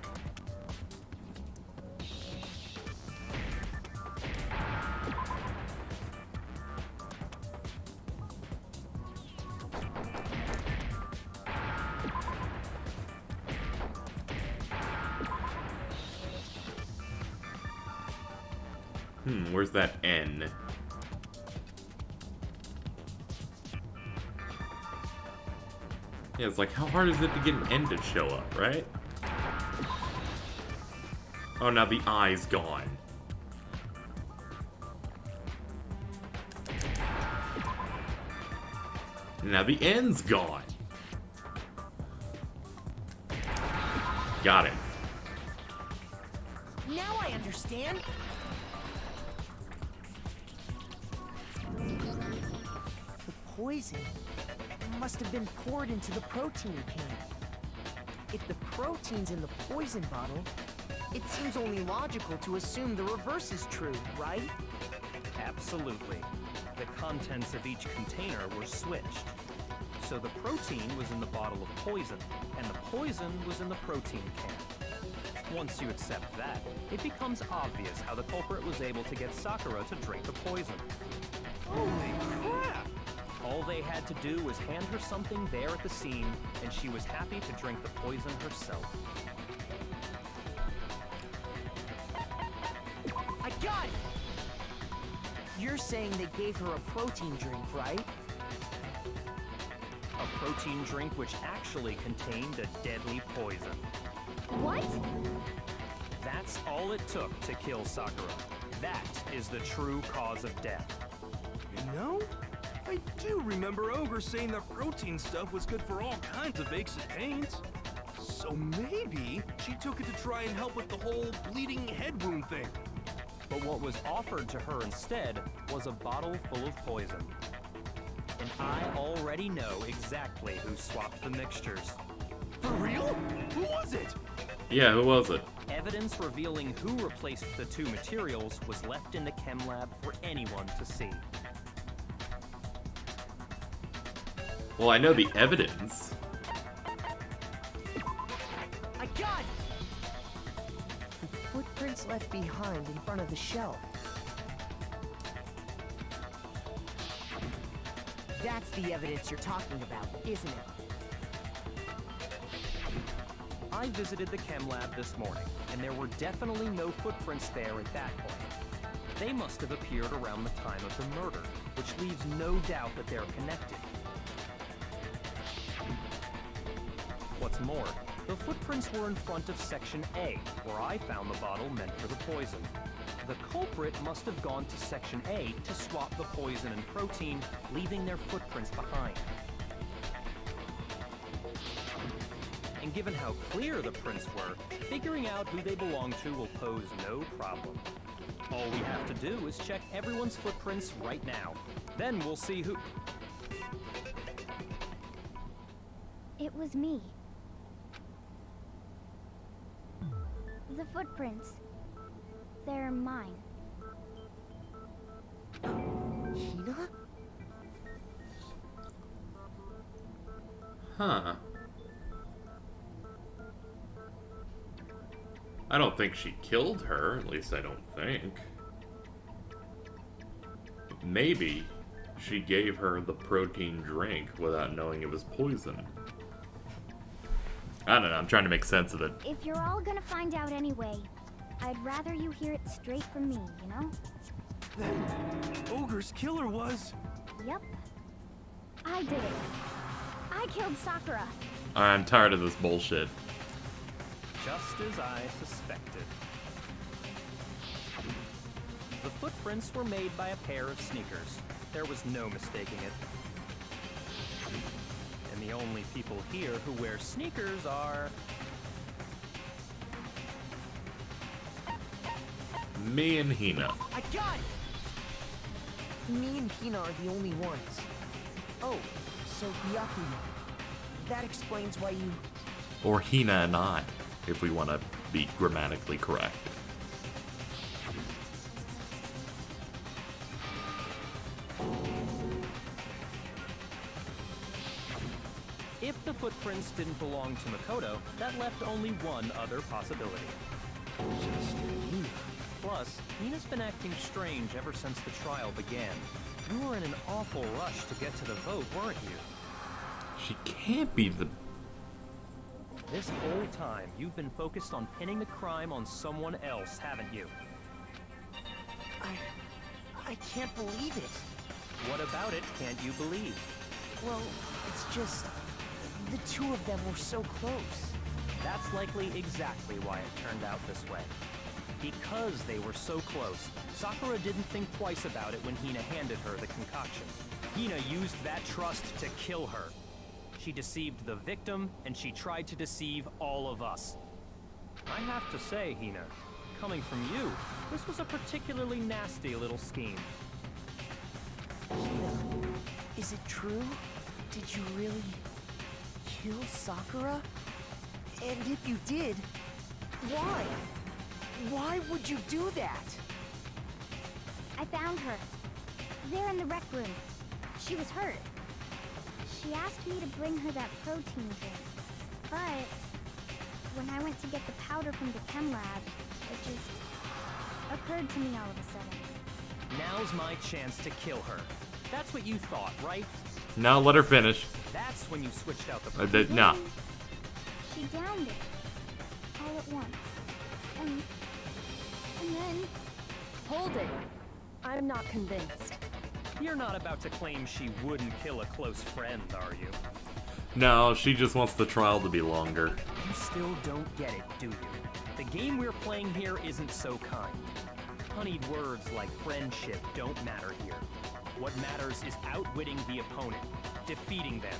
It's like, how hard is it to get an end to show up, right? Oh, now the eye's gone. Now the end's gone. Got it. Now I understand. The poison must have been poured into the protein can. If the protein's in the poison bottle, it seems only logical to assume the reverse is true, right? Absolutely. The contents of each container were switched. So the protein was in the bottle of poison, and the poison was in the protein can. Once you accept that, it becomes obvious how the culprit was able to get Sakura to drink the poison. Holy! All they had to do was hand her something there at the scene, and she was happy to drink the poison herself. I got it! You're saying they gave her a protein drink, right? A protein drink which actually contained a deadly poison. What? That's all it took to kill Sakura. That is the true cause of death. You know, I do remember Ogre saying that protein stuff was good for all kinds of aches and pains. So maybe she took it to try and help with the whole bleeding head wound thing. But what was offered to her instead was a bottle full of poison. And I already know exactly who swapped the mixtures. For real? Who was it? Yeah, who was it? Evidence revealing who replaced the two materials was left in the chem lab for anyone to see. Well, I know the evidence. I got it! The footprints left behind in front of the shelf. That's the evidence you're talking about, isn't it? I visited the chem lab this morning, and there were definitely no footprints there at that point. They must have appeared around the time of the murder, which leaves no doubt that they're connected. More, the footprints were in front of Section A, where I found the bottle meant for the poison. The culprit must have gone to Section A to swap the poison and protein, leaving their footprints behind. And given how clear the prints were, figuring out who they belong to will pose no problem. All we have to do is check everyone's footprints right now. Then we'll see who... It was me. The footprints. They're mine. Hina? Huh. I don't think she killed her, at least I don't think. Maybe she gave her the protein drink without knowing it was poison. I don't know, I'm trying to make sense of it. If you're all gonna find out anyway, I'd rather you hear it straight from me, you know? That ogre's killer was. Yep. I did it. I killed Sakura. I'm tired of this bullshit. Just as I suspected. The footprints were made by a pair of sneakers. There was no mistaking it. And the only people here who wear sneakers are... Me and Hina. I got it! Me and Hina are the only ones. Oh, so Byakuya. That explains why you... Or Hina and I, if we want to be grammatically correct. If the footprints didn't belong to Makoto, that left only one other possibility. Just Hina. Plus, Hina's been acting strange ever since the trial began. You were in an awful rush to get to the vote, weren't you? She can't be the. This whole time, you've been focused on pinning the crime on someone else, haven't you? I... I can't believe it. What about it can't you believe? Well, it's just... The two of them were so close. That's likely exactly why it turned out this way. Because they were so close, Sakura didn't think twice about it when Hina handed her the concoction. Hina used that trust to kill her. She deceived the victim, and she tried to deceive all of us. I have to say, Hina, coming from you, this was a particularly nasty little scheme. Hina, is it true? Did you really... kill Sakura? And if you did, why? Why would you do that? I found her. There in the rec room. She was hurt. She asked me to bring her that protein drink. But when I went to get the powder from the chem lab, it just occurred to me all of a sudden. Now's my chance to kill her. That's what you thought, right? Now let her finish. That's when you switched out the Uh, th- nah. She downed it. All at once. And... And then... Hold it. I'm not convinced. You're not about to claim she wouldn't kill a close friend, are you? No, she just wants the trial to be longer. You still don't get it, do you? The game we're playing here isn't so kind. Honeyed words like friendship don't matter here. What matters is outwitting the opponent, defeating them.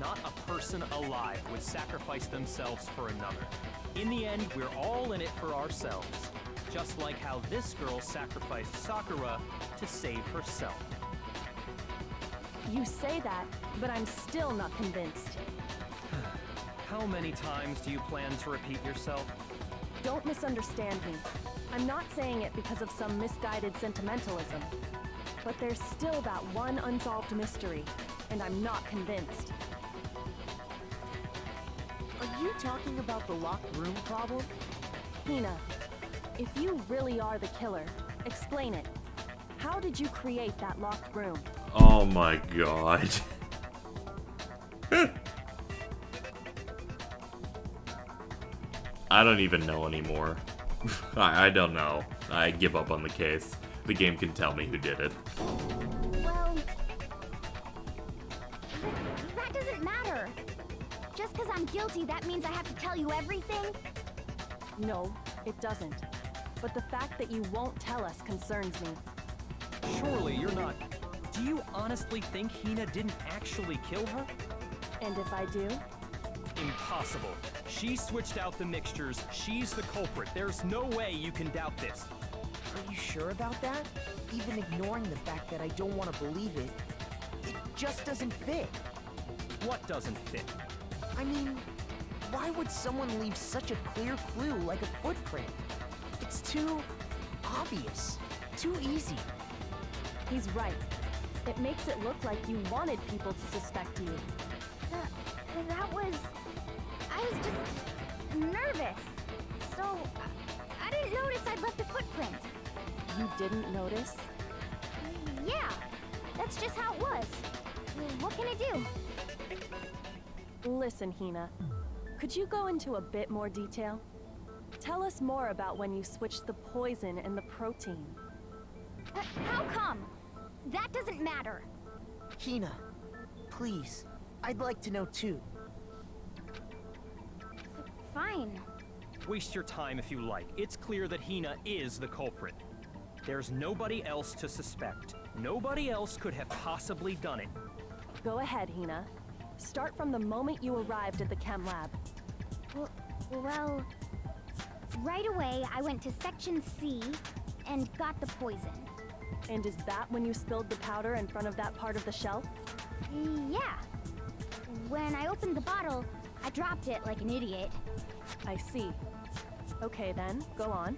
Not a person alive would sacrifice themselves for another. In the end, we're all in it for ourselves. Just like how this girl sacrificed Sakura to save herself. You say that, but I'm still not convinced. *sighs* How many times do you plan to repeat yourself? Don't misunderstand me. I'm not saying it because of some misguided sentimentalism. But there's still that one unsolved mystery, and I'm not convinced. Are you talking about the locked room problem? Hina, if you really are the killer, explain it. How did you create that locked room? Oh my god. *laughs* I don't even know anymore. *laughs* I, I don't know. I give up on the case. The game can tell me who did it. Well... that doesn't matter. Just because I'm guilty, that means I have to tell you everything? No, it doesn't. But the fact that you won't tell us concerns me. Surely you're not. Do you honestly think Hina didn't actually kill her? And if I do? Impossible. She switched out the mixtures. She's the culprit. There's no way you can doubt this. Are you sure about that? Even ignoring the fact that I don't want to believe it, it just doesn't fit. What doesn't fit? I mean, why would someone leave such a clear clue like a footprint? It's too obvious, too easy. He's right. It makes it look like you wanted people to suspect you. That, that was... I was just nervous. So, I, I didn't notice I'd left a footprint. You didn't notice? Yeah, that's just how it was. What can I do? Listen, Hina. Could you go into a bit more detail? Tell us more about when you switched the poison and the protein. Uh, how come? That doesn't matter. Hina, please, I'd like to know too. Fine. Waste your time if you like. It's clear that Hina is the culprit. There's nobody else to suspect. Nobody else could have possibly done it. Go ahead, Hina. Start from the moment you arrived at the chem lab. Well, well, right away I went to section C and got the poison. And is that when you spilled the powder in front of that part of the shelf? Yeah. When I opened the bottle, I dropped it like an idiot. I see. Okay then, go on.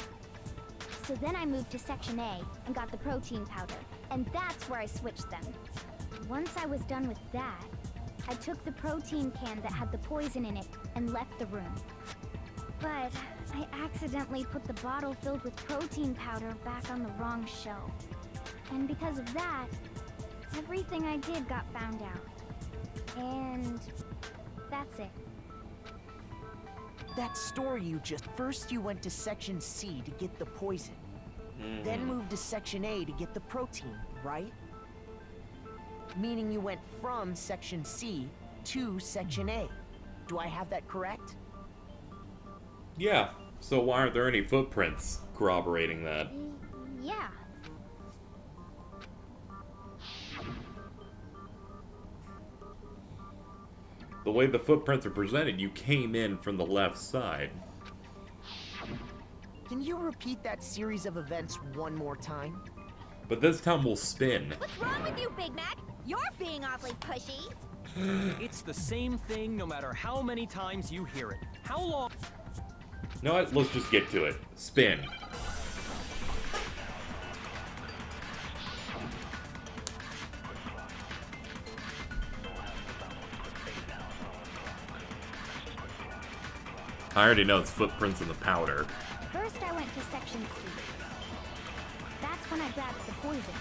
So then I moved to section A and got the protein powder, and that's where I switched them. Once I was done with that, I took the protein can that had the poison in it and left the room. But I accidentally put the bottle filled with protein powder back on the wrong shelf. And because of that, everything I did got found out. And that's it. That story you just... First you went to Section C to get the poison. Mm-hmm. Then moved to Section A to get the protein, right? Meaning you went from Section C to Section A. Do I have that correct? Yeah, so why aren't there any footprints corroborating that? Yeah. The way the footprints are presented, you came in from the left side. Can you repeat that series of events one more time? But this time we'll spin. What's wrong with you, Big Mac? You're being awfully pushy. *sighs* It's the same thing no matter how many times you hear it. How long? No, what? let's just get to it. Spin. I already know it's footprints in the powder. First, I went to section C. That's when I grabbed the poison.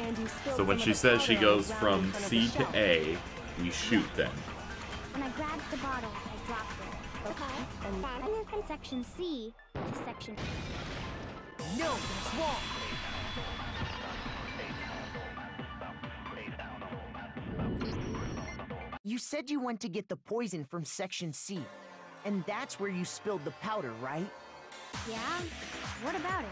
And you So when she says she powder on the goes from in front of C to. A, we shoot then. When I grabbed the bottle, I dropped it. Okay, And and I moved from section C to section No, that's wrong! You said you went to get the poison from Section C, and that's where you spilled the powder, right? Yeah? What about it?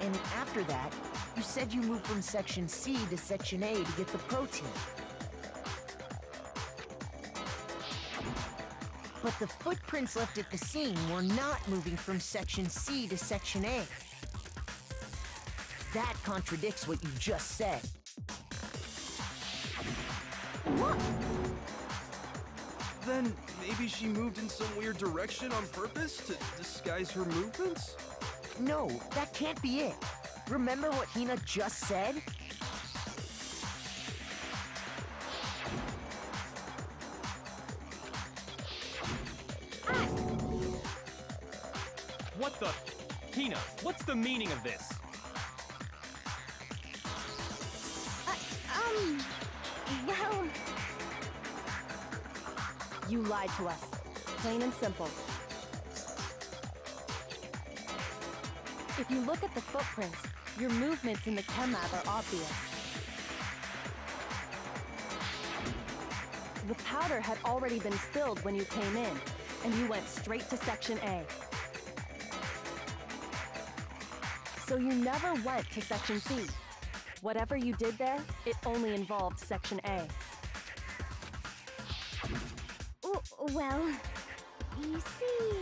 And after that, you said you moved from Section C to Section A to get the protein. But the footprints left at the scene were not moving from Section C to Section A. That contradicts what you just said. Then maybe she moved in some weird direction on purpose to disguise her movements? No, that can't be it. Remember what Hina just said? What the? Hina, what's the meaning of this? You lied to us. Plain and simple. If you look at the footprints, your movements in the chem lab are obvious. The powder had already been spilled when you came in, and you went straight to Section A. So you never went to Section C. Whatever you did there, it only involved Section A. well, you see...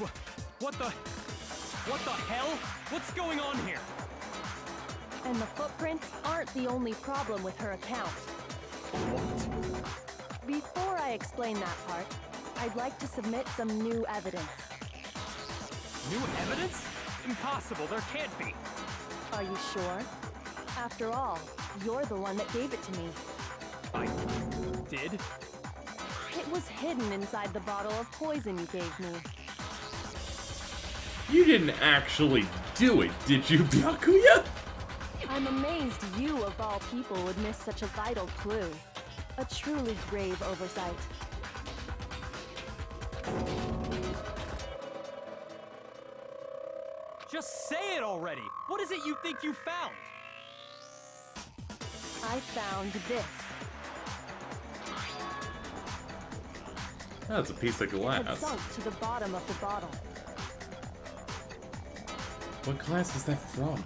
Wha- What the? What the hell? What's going on here? And the footprints aren't the only problem with her account. What? Before I explain that part, I'd like to submit some new evidence. New evidence? Impossible, there can't be. Are you sure? After all, you're the one that gave it to me. I did? It was hidden inside the bottle of poison you gave me. You didn't actually do it, did you, Byakuya? I'm amazed you, of all people, would miss such a vital clue. A truly grave oversight. Just say it already! What is it you think you found? I found this. That's a piece of glass. sunk to the bottom of the bottle. What glass is that from?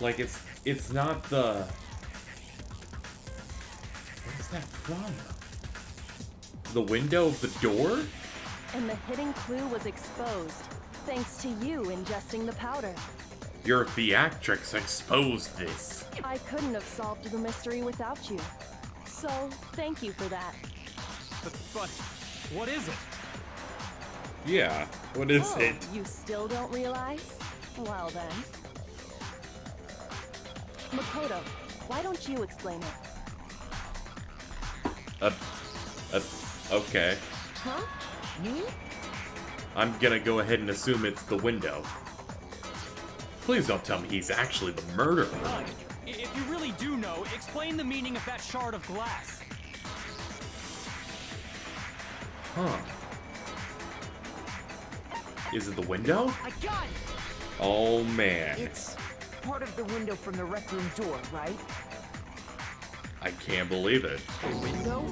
Like it's it's not the What is that from? The window of the door? And the hidden clue was exposed, thanks to you ingesting the powder. Your theatrics exposed this. I couldn't have solved the mystery without you. So, thank you for that. But, but, what is it? Yeah. What is oh, it? you still don't realize? Well then. Makoto, why don't you explain it? Uh, uh, okay. Huh? Me? I'm gonna go ahead and assume it's the window. Please don't tell me he's actually the murderer. Fine. I- If you really do know, explain the meaning of that shard of glass. Huh. Is it the window? I got it! Oh man. It's part of the window from the rec room door, right? I can't believe it. The window?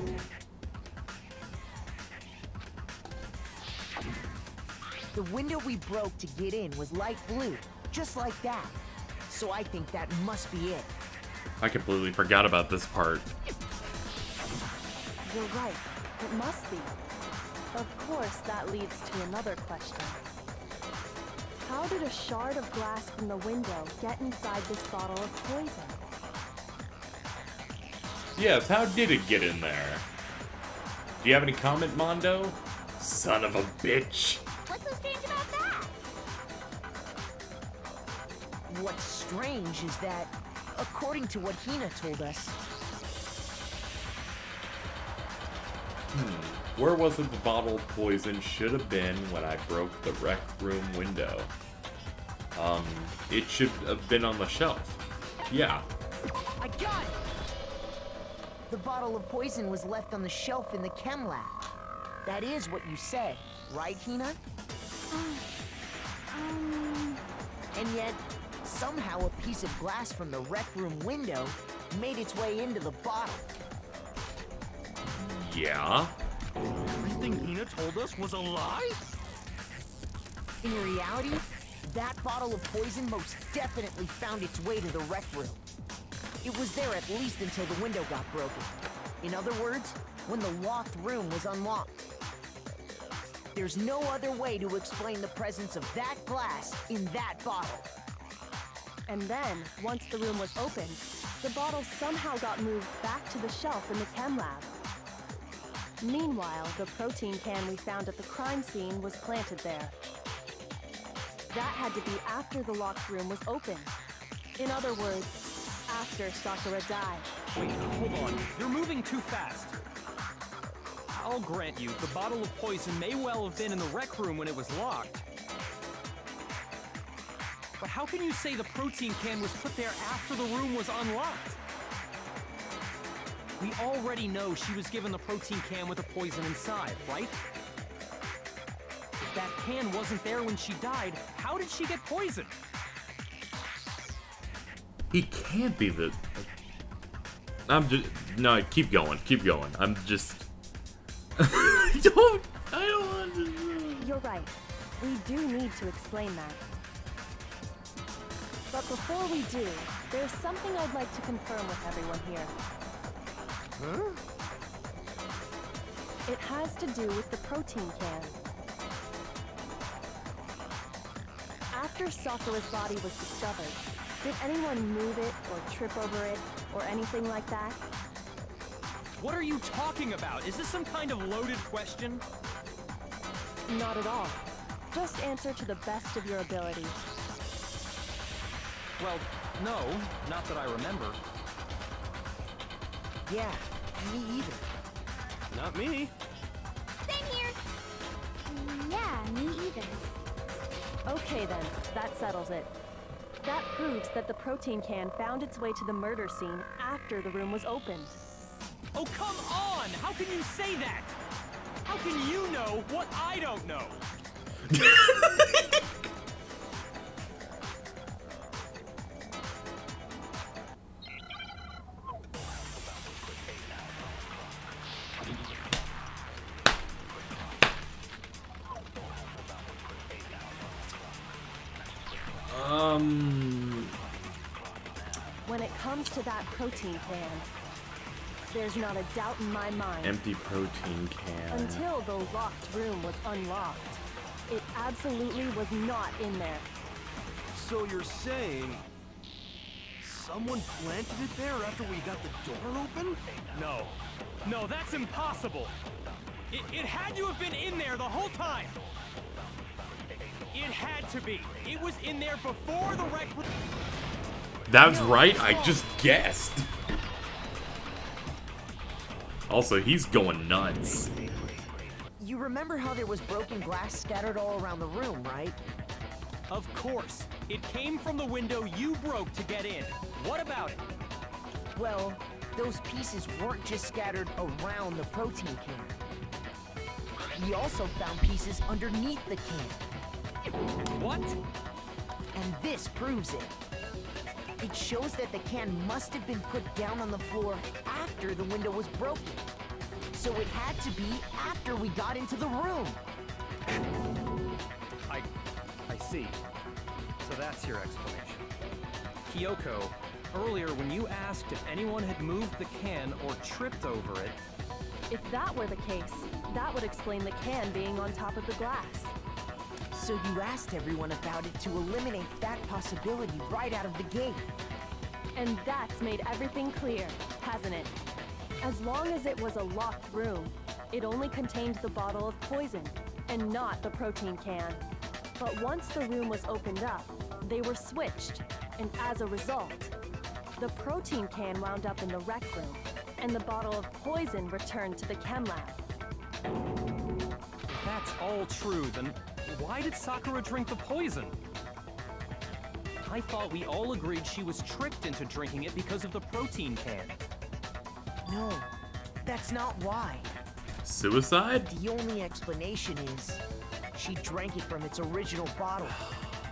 The window we broke to get in was light blue, just like that. So I think that must be it. I completely forgot about this part. You're right. It must be. Of course, that leads to another question. How did a shard of glass from the window get inside this bottle of poison? Yes, how did it get in there? Do you have any comment, Mondo? Son of a bitch. What's so strange about that? What's strange is that, according to what Hina told us, Where was it the bottle of poison should have been when I broke the rec room window? Um, it should have been on the shelf. Yeah. I got it! The bottle of poison was left on the shelf in the chem lab. That is what you said, right, Hina? *sighs* Um... And yet, somehow a piece of glass from the rec room window made its way into the bottle. Yeah? Everything Hina told us was a lie? In reality, that bottle of poison most definitely found its way to the rec room. It was there at least until the window got broken. In other words, when the locked room was unlocked. There's no other way to explain the presence of that glass in that bottle. And then, once the room was opened, the bottle somehow got moved back to the shelf in the chem lab. Meanwhile, the protein can we found at the crime scene was planted there. That had to be after the locked room was opened. In other words, after Sakura died. Wait, hold on. You're moving too fast. I'll grant you, the bottle of poison may well have been in the rec room when it was locked. But how can you say the protein can was put there after the room was unlocked? We already know she was given the protein can with the poison inside, right? If that can wasn't there when she died, how did she get poisoned? He can't be the. I'm just no. Keep going. Keep going. I'm just. I *laughs* don't. I don't want to. You're right. We do need to explain that. But before we do, there's something I'd like to confirm with everyone here. Huh? It has to do with the protein can. After Sakura's body was discovered, did anyone move it or trip over it or anything like that? What are you talking about? Is this some kind of loaded question? Not at all. Just answer to the best of your ability. Well, no, not that I remember. Yeah, me either. Not me. Same here. Yeah, me either. Okay then, that settles it. That proves that the protein can found its way to the murder scene after the room was opened. Oh, come on! How can you say that? How can you know what I don't know? *laughs* protein can, there's not a doubt in my mind. Empty protein can. Until the locked room was unlocked, it absolutely was not in there. So you're saying someone planted it there after we got the door open? No. No, that's impossible. It, it had to have been in there the whole time. It had to be. It was in there before the wreck. That's right. I just guessed. Also, he's going nuts. You remember how there was broken glass scattered all around the room, right? Of course. It came from the window you broke to get in. What about it? Well, those pieces weren't just scattered around the protein can. We also found pieces underneath the can, What? and this proves it. It shows that the can must have been put down on the floor after the window was broken. So it had to be after we got into the room. I... I see. So that's your explanation. Kyoko, earlier when you asked if anyone had moved the can or tripped over it, If that were the case, that would explain the can being on top of the glass. So you asked everyone about it to eliminate that possibility right out of the gate. And that's made everything clear, hasn't it? As long as it was a locked room, it only contained the bottle of poison, and not the protein can. But once the room was opened up, they were switched, and as a result, the protein can wound up in the rec room, and the bottle of poison returned to the chem lab. if that's all true, then why did Sakura drink the poison? I thought we all agreed she was tricked into drinking it because of the protein can. No, that's not why. Suicide? The only explanation is she drank it from its original bottle,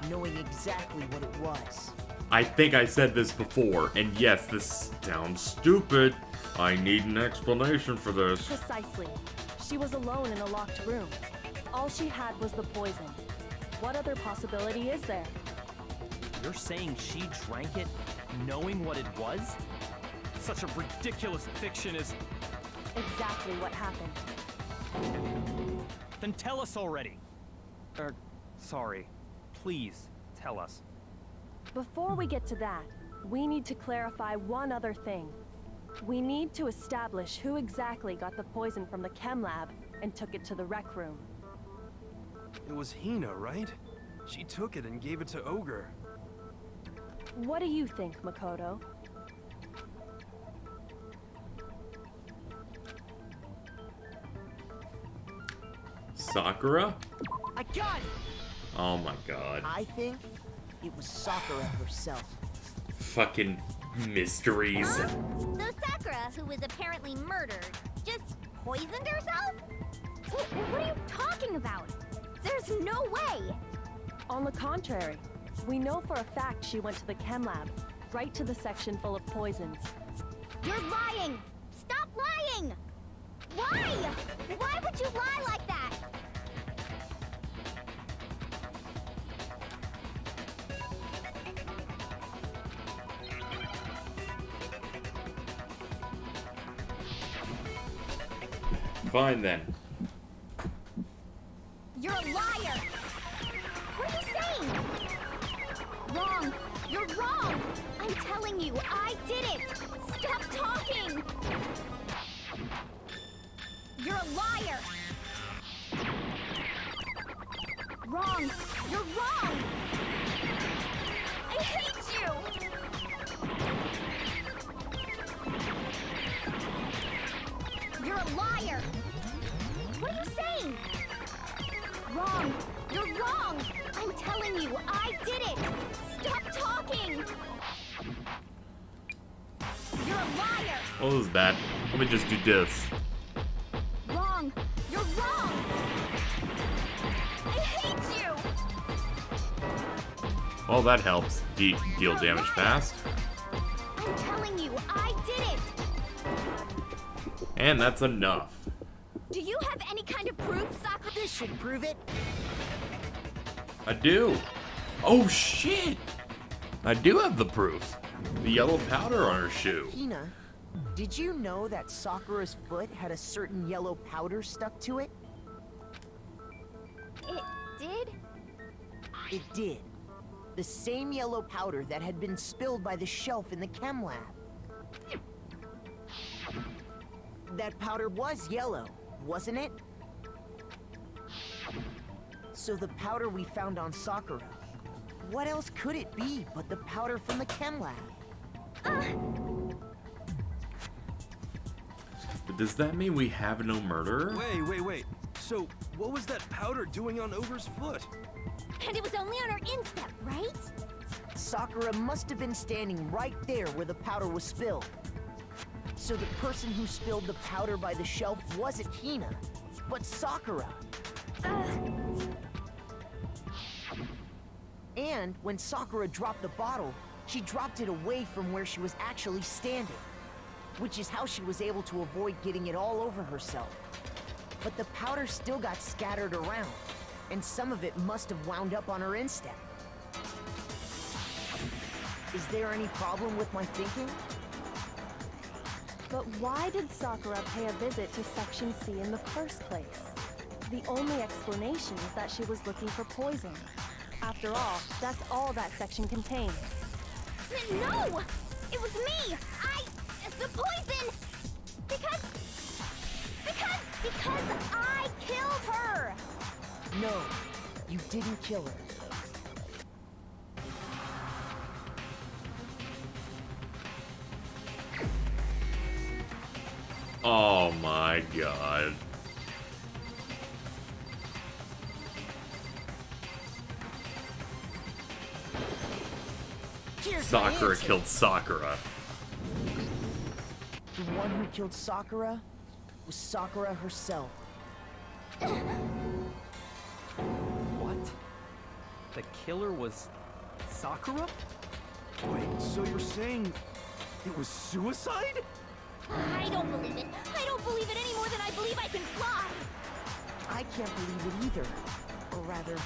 knowing exactly what it was. I think I said this before, and yes, this sounds stupid. I need an explanation for this. Precisely. She was alone in a locked room. All she had was the poison. What other possibility is there? You're saying she drank it knowing what it was? Such a ridiculous fiction is. Exactly what happened. Then tell us already. Er, sorry. Please, tell us. Before we get to that, we need to clarify one other thing. We need to establish who exactly got the poison from the chem lab and took it to the rec room. It was Hina, right? She took it and gave it to Ogre. What do you think, Makoto? Sakura? I got it! Oh my god. I think it was Sakura herself. Fucking mysteries. So Sakura, who was apparently murdered, just poisoned herself? Wh- what are you talking about? There's no way! On the contrary, we know for a fact she went to the chem lab, right to the section full of poisons. You're lying! Stop lying! Why? Why would you lie like that? Fine then. Just do this. Wrong! You're wrong! I hate you! Well, that helps. De deal damage fast. I'm telling you, I did it! And that's enough. Do you have any kind of proof, Sakura? This should prove it. I do. Oh, shit! I do have the proof. The yellow powder on her shoe. Hina, did you know that Sakura's foot had a certain yellow powder stuck to it? It did? It did. The same yellow powder that had been spilled by the shelf in the chem lab. That powder was yellow, wasn't it? So the powder we found on Sakura, what else could it be but the powder from the chem lab? Uh, But does that mean we have no murderer? Wait, wait, wait. So, what was that powder doing on Ogre's foot? And it was only on her instep, right? Sakura must have been standing right there where the powder was spilled. So the person who spilled the powder by the shelf wasn't Hina, but Sakura. And when Sakura dropped the bottle, she dropped it away from where she was actually standing, which is how she was able to avoid getting it all over herself. But the powder still got scattered around, and some of it must have wound up on her instep. Is there any problem with my thinking? But why did Sakura pay a visit to Section C in the first place? The only explanation is that she was looking for poison. After all, that's all that section contained. No! It was me! I... the poison! Because... Because... Because I killed her! No, you didn't kill her. Oh my god. Here's Sakura killed Sakura. The one who killed Sakura was Sakura herself. What? The killer was Sakura? Wait, so you're saying it was suicide? I don't believe it. I don't believe it any more than I believe I can fly! I can't believe it either. Or rather,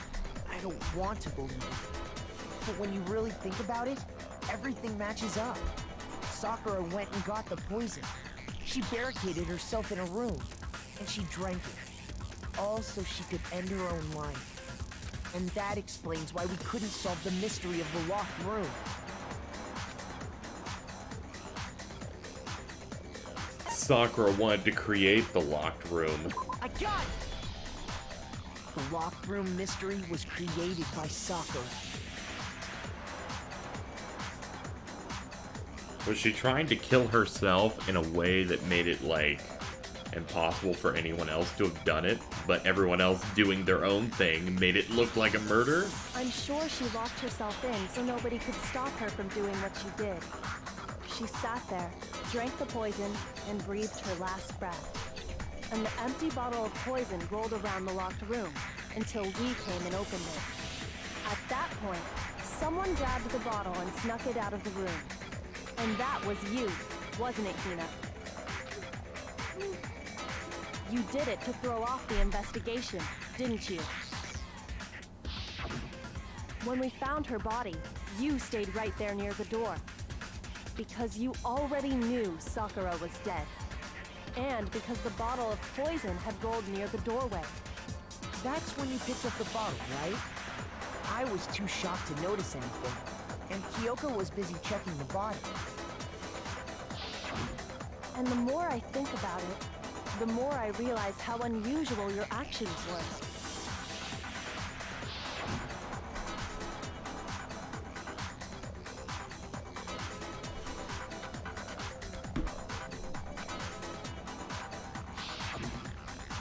I don't want to believe it. But when you really think about it, everything matches up. Sakura went and got the poison. She barricaded herself in a room, and she drank it. All so she could end her own life. And that explains why we couldn't solve the mystery of the locked room. Sakura wanted to create the locked room. I got it! The locked room mystery was created by Sakura. Was she trying to kill herself in a way that made it, like, impossible for anyone else to have done it, but everyone else doing their own thing made it look like a murder? I'm sure she locked herself in so nobody could stop her from doing what she did. She sat there, drank the poison, and breathed her last breath. And the empty bottle of poison rolled around the locked room until we came and opened it. At that point, someone grabbed the bottle and snuck it out of the room. And that was you, wasn't it, Hina? You did it to throw off the investigation, didn't you? When we found her body, you stayed right there near the door. Because you already knew Sakura was dead. And because the bottle of poison had rolled near the doorway. That's when you picked up the bottle, right? I was too shocked to notice anything, and Kyoko was busy checking the body. And the more I think about it, the more I realize how unusual your actions were.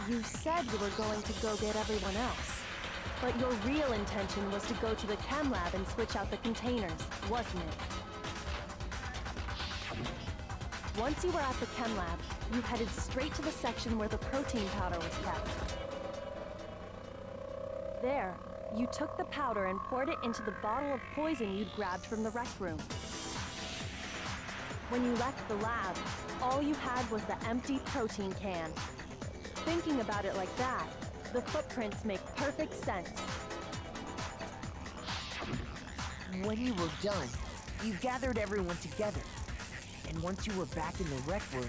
You said you were going to go get everyone else. But your real intention was to go to the chem lab and switch out the containers, wasn't it? Once you were at the chem lab, you headed straight to the section where the protein powder was kept. There, you took the powder and poured it into the bottle of poison you'd grabbed from the rec room. When you left the lab, all you had was the empty protein can. Thinking about it like that, the footprints make perfect sense. When you were done, you gathered everyone together. And once you were back in the rec room,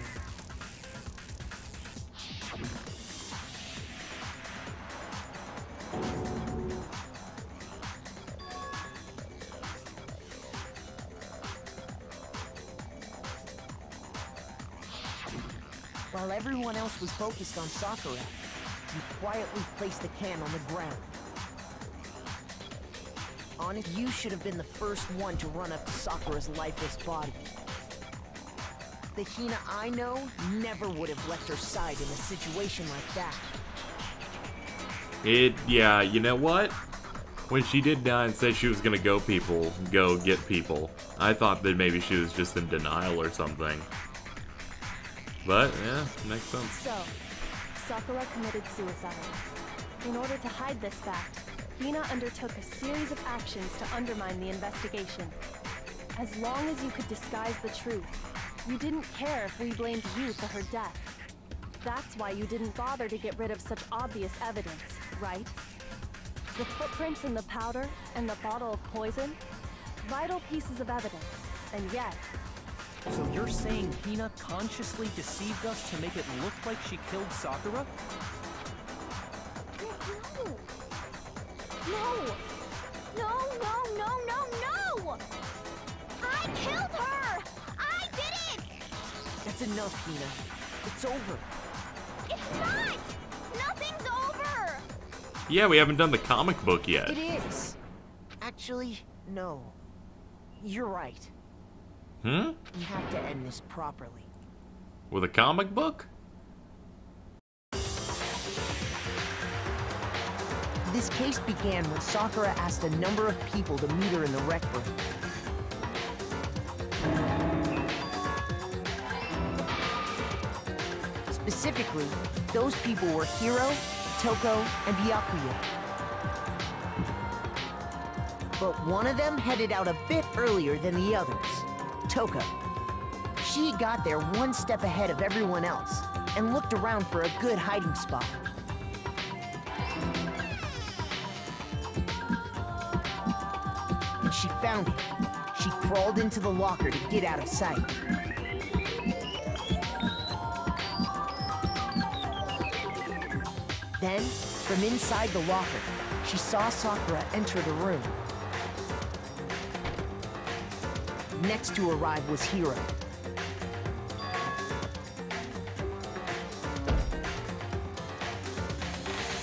While everyone else was focused on Sakura, you quietly placed the can on the ground. Honest, you should have been the first one to run up to Sakura's lifeless body. The Hina I know never would have left her side in a situation like that. It, yeah, you know what? When she did die and said she was gonna go people, go get people, I thought that maybe she was just in denial or something. But, yeah, makes sense. So, Sakura committed suicide. In order to hide this fact, Hina undertook a series of actions to undermine the investigation. As long as you could disguise the truth, you didn't care if we blamed you for her death. That's why you didn't bother to get rid of such obvious evidence, right? The footprints in the powder and the bottle of poison? Vital pieces of evidence, and yet, So you're saying Hina consciously deceived us to make it look like she killed Sakura? No! No, no, no, no, no! I killed her! I did it! That's enough, Hina. It's over. It's not! Nothing's over! Yeah, we haven't done the comic book yet. It is. Actually, no. You're right. Hmm? We have to end this properly. With a comic book? This case began when Sakura asked a number of people to meet her in the rec room. Specifically, those people were Hiro, Toko, and Byakuya. But one of them headed out a bit earlier than the others, Toko. She got there one step ahead of everyone else and looked around for a good hiding spot. she found it. She crawled into the locker to get out of sight. Then, from inside the locker, she saw Sakura enter the room. Next to arrive was Hiro.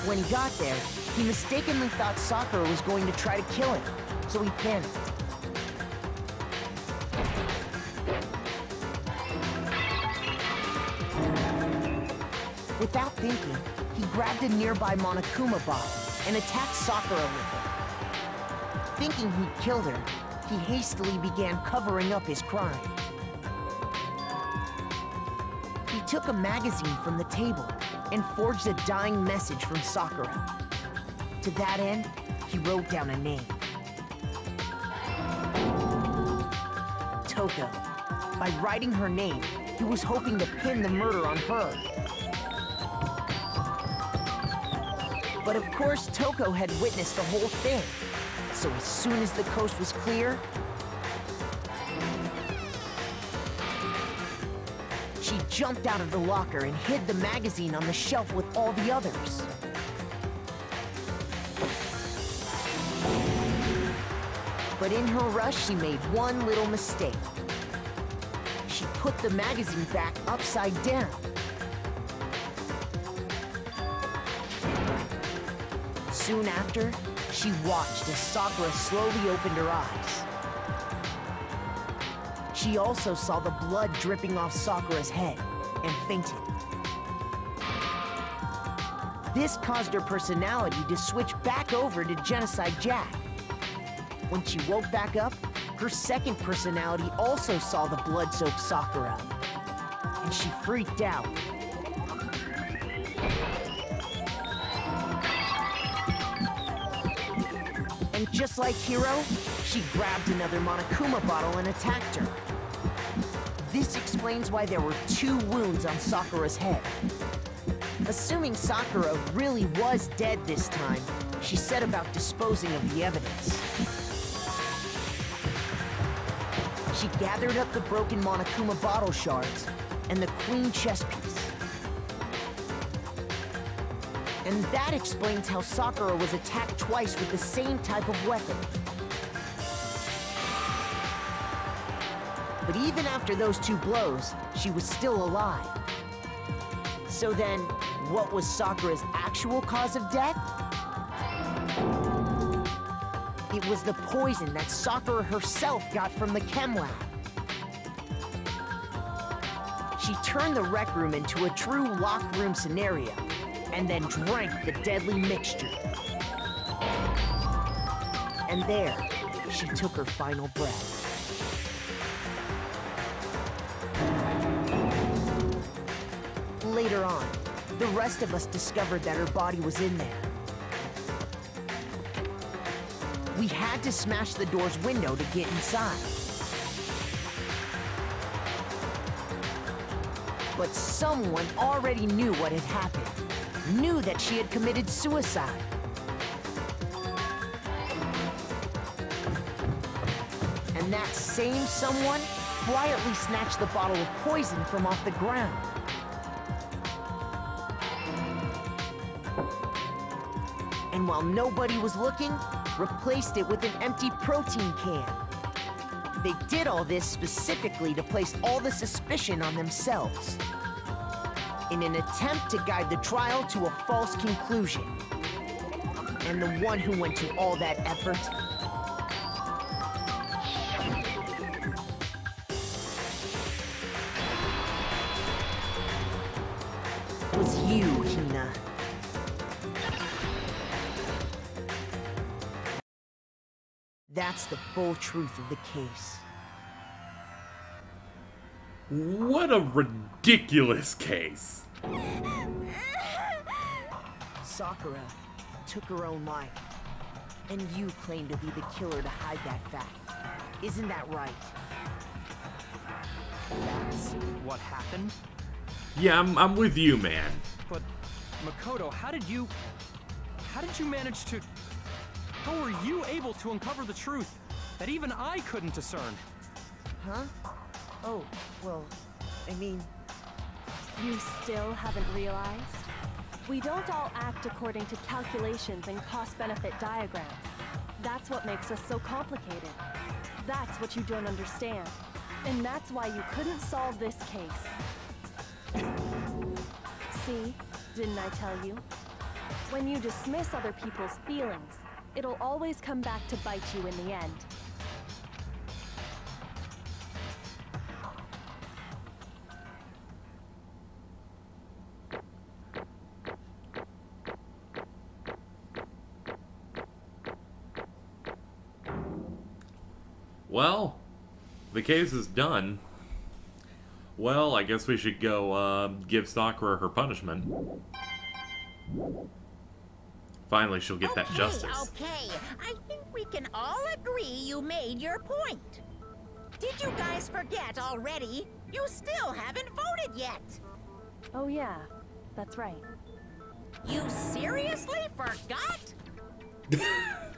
When he got there, he mistakenly thought Sakura was going to try to kill him, so he panicked. Without thinking, he grabbed a nearby Monokuma bottle and attacked Sakura with it. Thinking he'd killed her, he hastily began covering up his crime. He took a magazine from the table and forged a dying message from Sakura. To that end, he wrote down a name. Toko. By writing her name, he was hoping to pin the murder on her. But of course, Toko had witnessed the whole thing. So as soon as the coast was clear, she jumped out of the locker and hid the magazine on the shelf with all the others. But in her rush, she made one little mistake. She put the magazine back upside down. Soon after, she watched as Sakura slowly opened her eyes. She also saw the blood dripping off Sakura's head and fainted. This caused her personality to switch back over to Genocide Jack. When she woke back up, her second personality also saw the blood-soaked Sakura. And she freaked out. And just like Hiro, she grabbed another Monokuma bottle and attacked her. This explains why there were two wounds on Sakura's head. Assuming Sakura really was dead this time, she set about disposing of the evidence. She gathered up the broken Monokuma bottle shards and the queen chess piece. And that explains how Sakura was attacked twice with the same type of weapon. But even after those two blows, she was still alive. So then, what was Sakura's actual cause of death? It was the poison that Sakura herself got from the chem lab. She turned the rec room into a true locked room scenario, and then drank the deadly mixture. And there, she took her final breath. Later on, the rest of us discovered that her body was in there. We had to smash the door's window to get inside. But someone already knew what had happened. Knew that she had committed suicide. And that same someone quietly snatched the bottle of poison from off the ground. And while nobody was looking, replaced it with an empty protein can. They did all this specifically to place all the suspicion on themselves. In an attempt to guide the trial to a false conclusion. And the one who went to all that effort was you, Hina. That's the full truth of the case. What a ridiculous case. Sakura took her own life. And you claim to be the killer to hide that fact. Isn't that right? That's what happened? Yeah, I'm, I'm with you, man. But, Makoto, how did you... How did you manage to... How were you able to uncover the truth that even I couldn't discern? Huh? Oh, well, I mean, You still haven't realized? We don't all act according to calculations and cost-benefit diagrams. That's what makes us so complicated. That's what you don't understand. And that's why you couldn't solve this case. See? Didn't I tell you? When you dismiss other people's feelings, it'll always come back to bite you in the end. Well, the case is done. Well, I guess we should go uh, give Sakura her punishment. Finally, she'll get that okay, justice. Okay, I think we can all agree you made your point. Did you guys forget already? You still haven't voted yet. Oh, yeah, that's right. You seriously forgot? *laughs*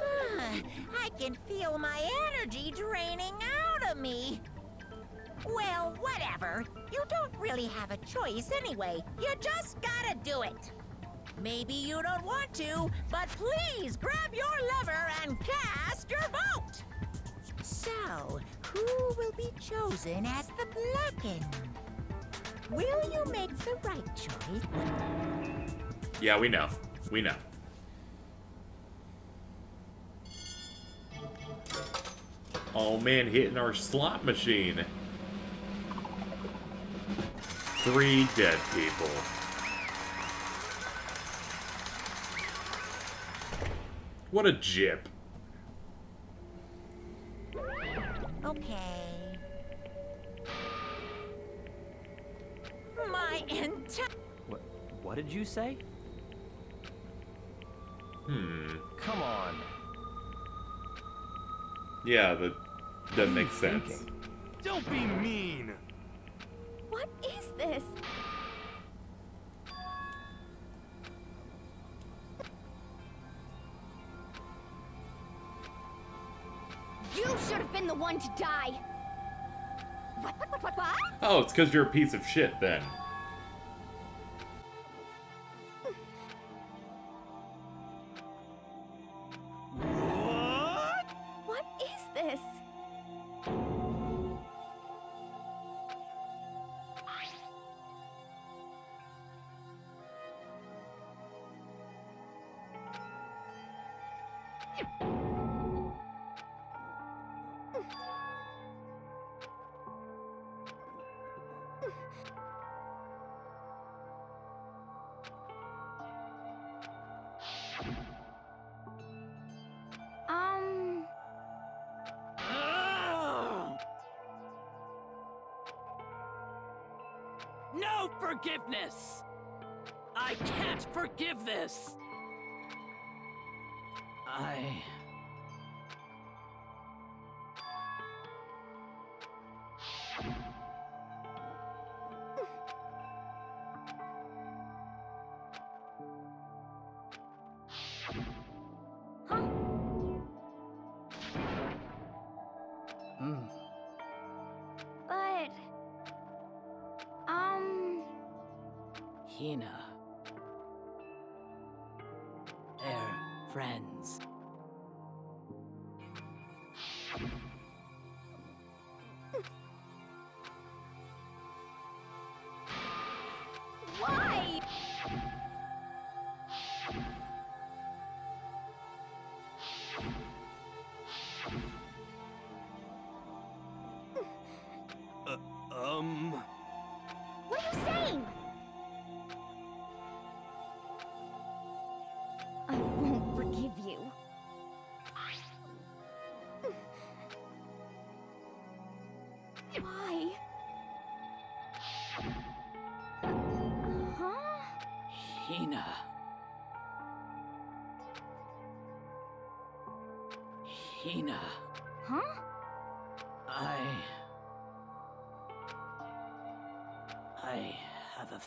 Ah, I can feel my energy draining out of me. Well, whatever. You don't really have a choice anyway. You just gotta do it. Maybe you don't want to, but please grab your lever and cast your vote. So, who will be chosen as the Blacken? Will you make the right choice? Yeah, we know. We know. Oh man, hitting our slot machine. Three dead people. What a jip. Okay. My entire. What, what did you say? Hmm. Come on. Yeah, that that makes sense. Don't be mean. What is this? You should have been the one to die. What, what, what, what, what? Oh, it's because you're a piece of shit then. *laughs* Um. forgiveness! I can't forgive this! I.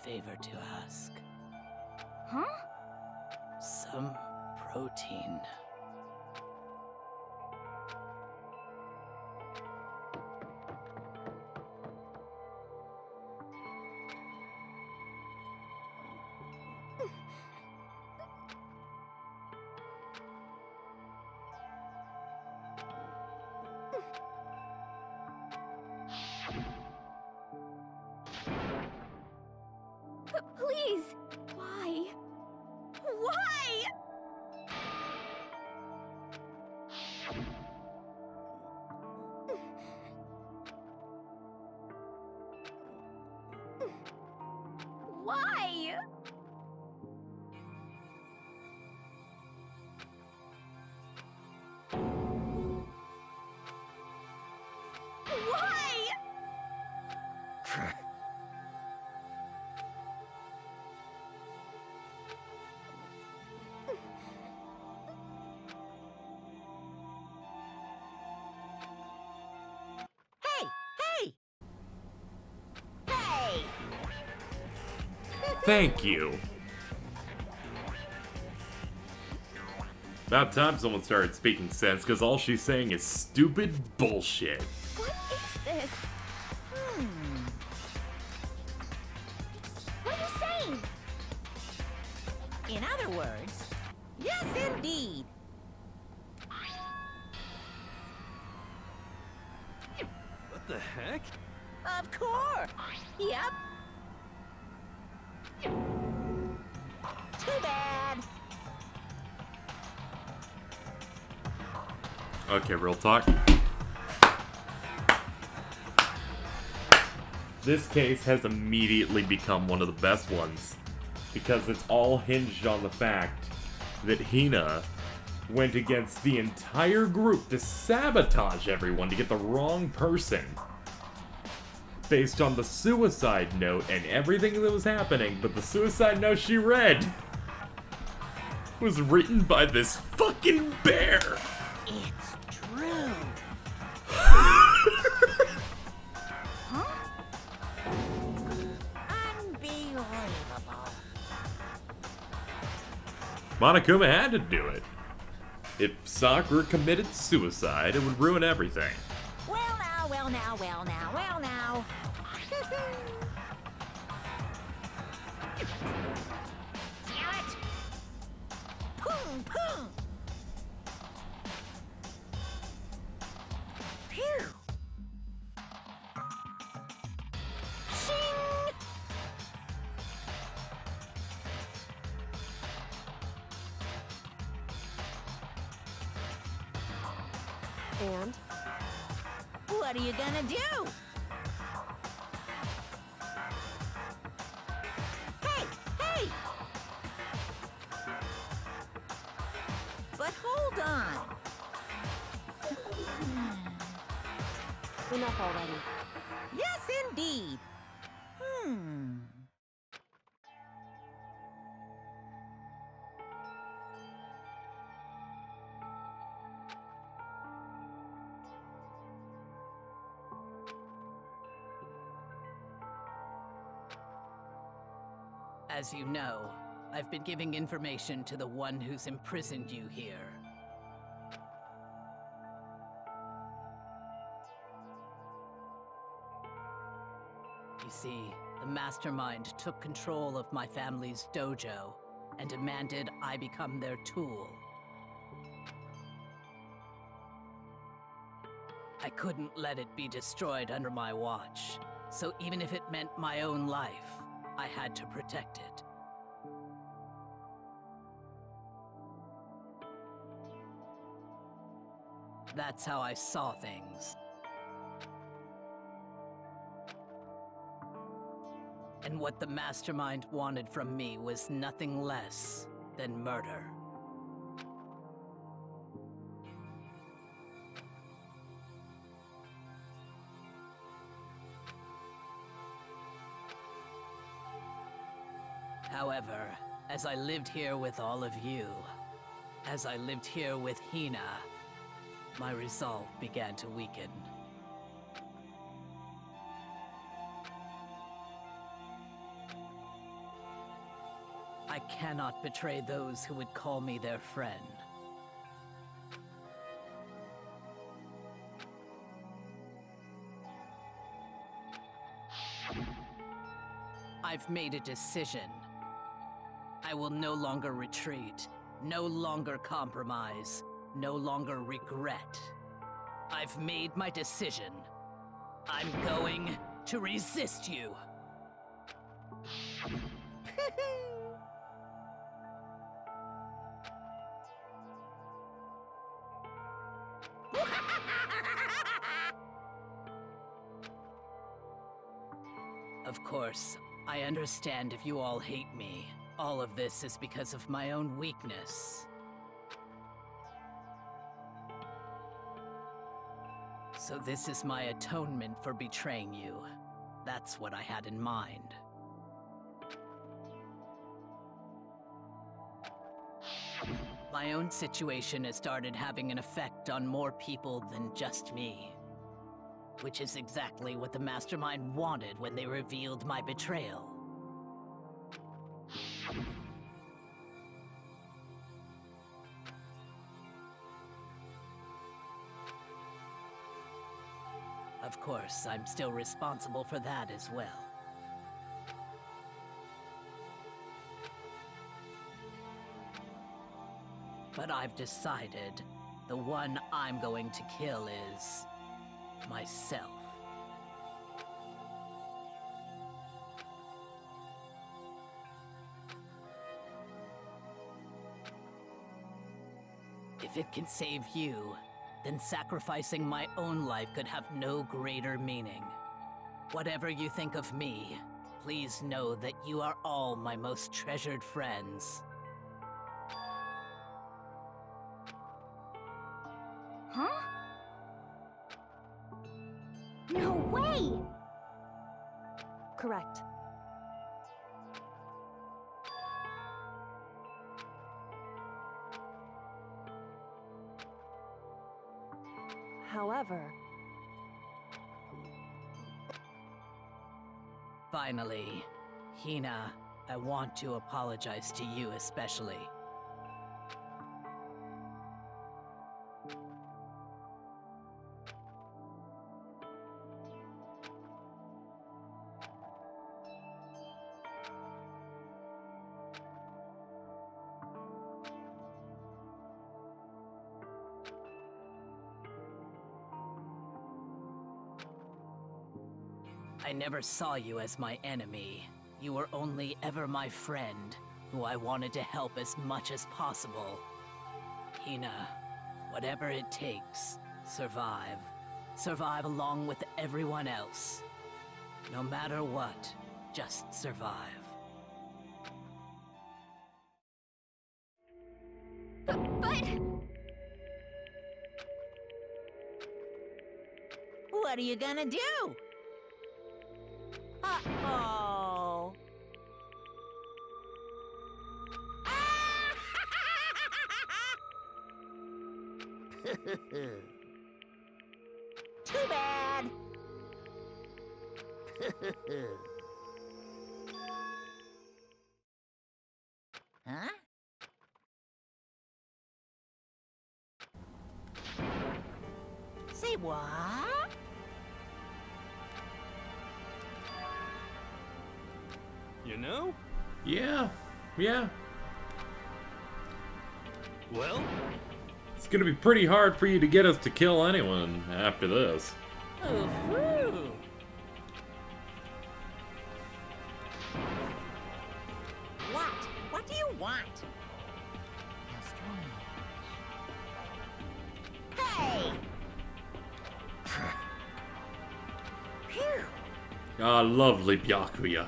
favor to ask. Huh? Some protein. Thank you. About time someone started speaking sense, because all she's saying is stupid bullshit. What is this? Hmm. What are you saying? In other words, yes, indeed. What the heck? Of course. Yep. Too bad. Okay, real talk. This case has immediately become one of the best ones because it's all hinged on the fact that Hina went against the entire group to sabotage everyone to get the wrong person. Based on the suicide note and everything that was happening, but the suicide note she read was written by this fucking bear. It's true. *laughs* Unbelievable. Monokuma had to do it. If Sakura committed suicide, it would ruin everything. Well now, well now, well now. As you know, I've been giving information to the one who's imprisoned you here. You see, the mastermind took control of my family's dojo and demanded I become their tool. I couldn't let it be destroyed under my watch, so even if it meant my own life, I had to protect it. That's how I saw things. And what the mastermind wanted from me was nothing less than murder. As I lived here with all of you, as I lived here with Hina, my resolve began to weaken. I cannot betray those who would call me their friend. I've made a decision. I will no longer retreat, no longer compromise, no longer regret. I've made my decision. I'm going to resist you. *laughs* Of course, I understand if you all hate me. All of this is because of my own weakness. So this is my atonement for betraying you. That's what I had in mind. My own situation has started having an effect on more people than just me. Which is exactly what the Mastermind wanted when they revealed my betrayal. Of course, I'm still responsible for that as well. But I've decided the one I'm going to kill is myself. If it can save you, then sacrificing my own life could have no greater meaning. Whatever you think of me, please know that you are all my most treasured friends. Huh? No way! Correct. Finally, Hina, I want to apologize to you especially. Never saw you as my enemy. You were only ever my friend, who I wanted to help as much as possible. Hina, whatever it takes, survive. Survive along with everyone else. No matter what, just survive. But What are you gonna do? Too bad. *laughs* It's gonna be pretty hard for you to get us to kill anyone after this. Ooh-hoo. What? What do you want? Hey! Ah, lovely Byakuya.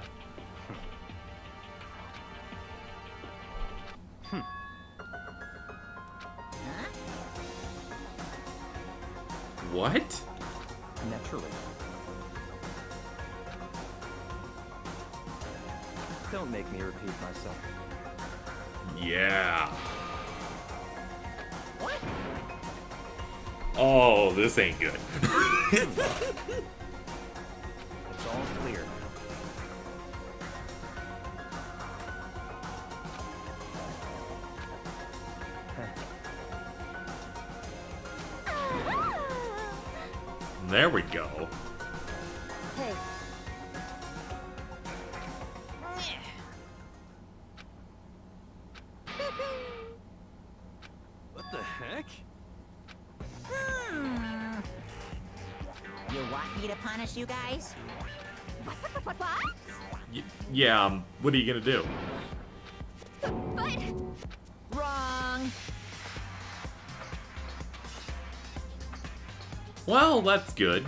Yeah, um, what are you gonna do? But Wrong. Well, that's good.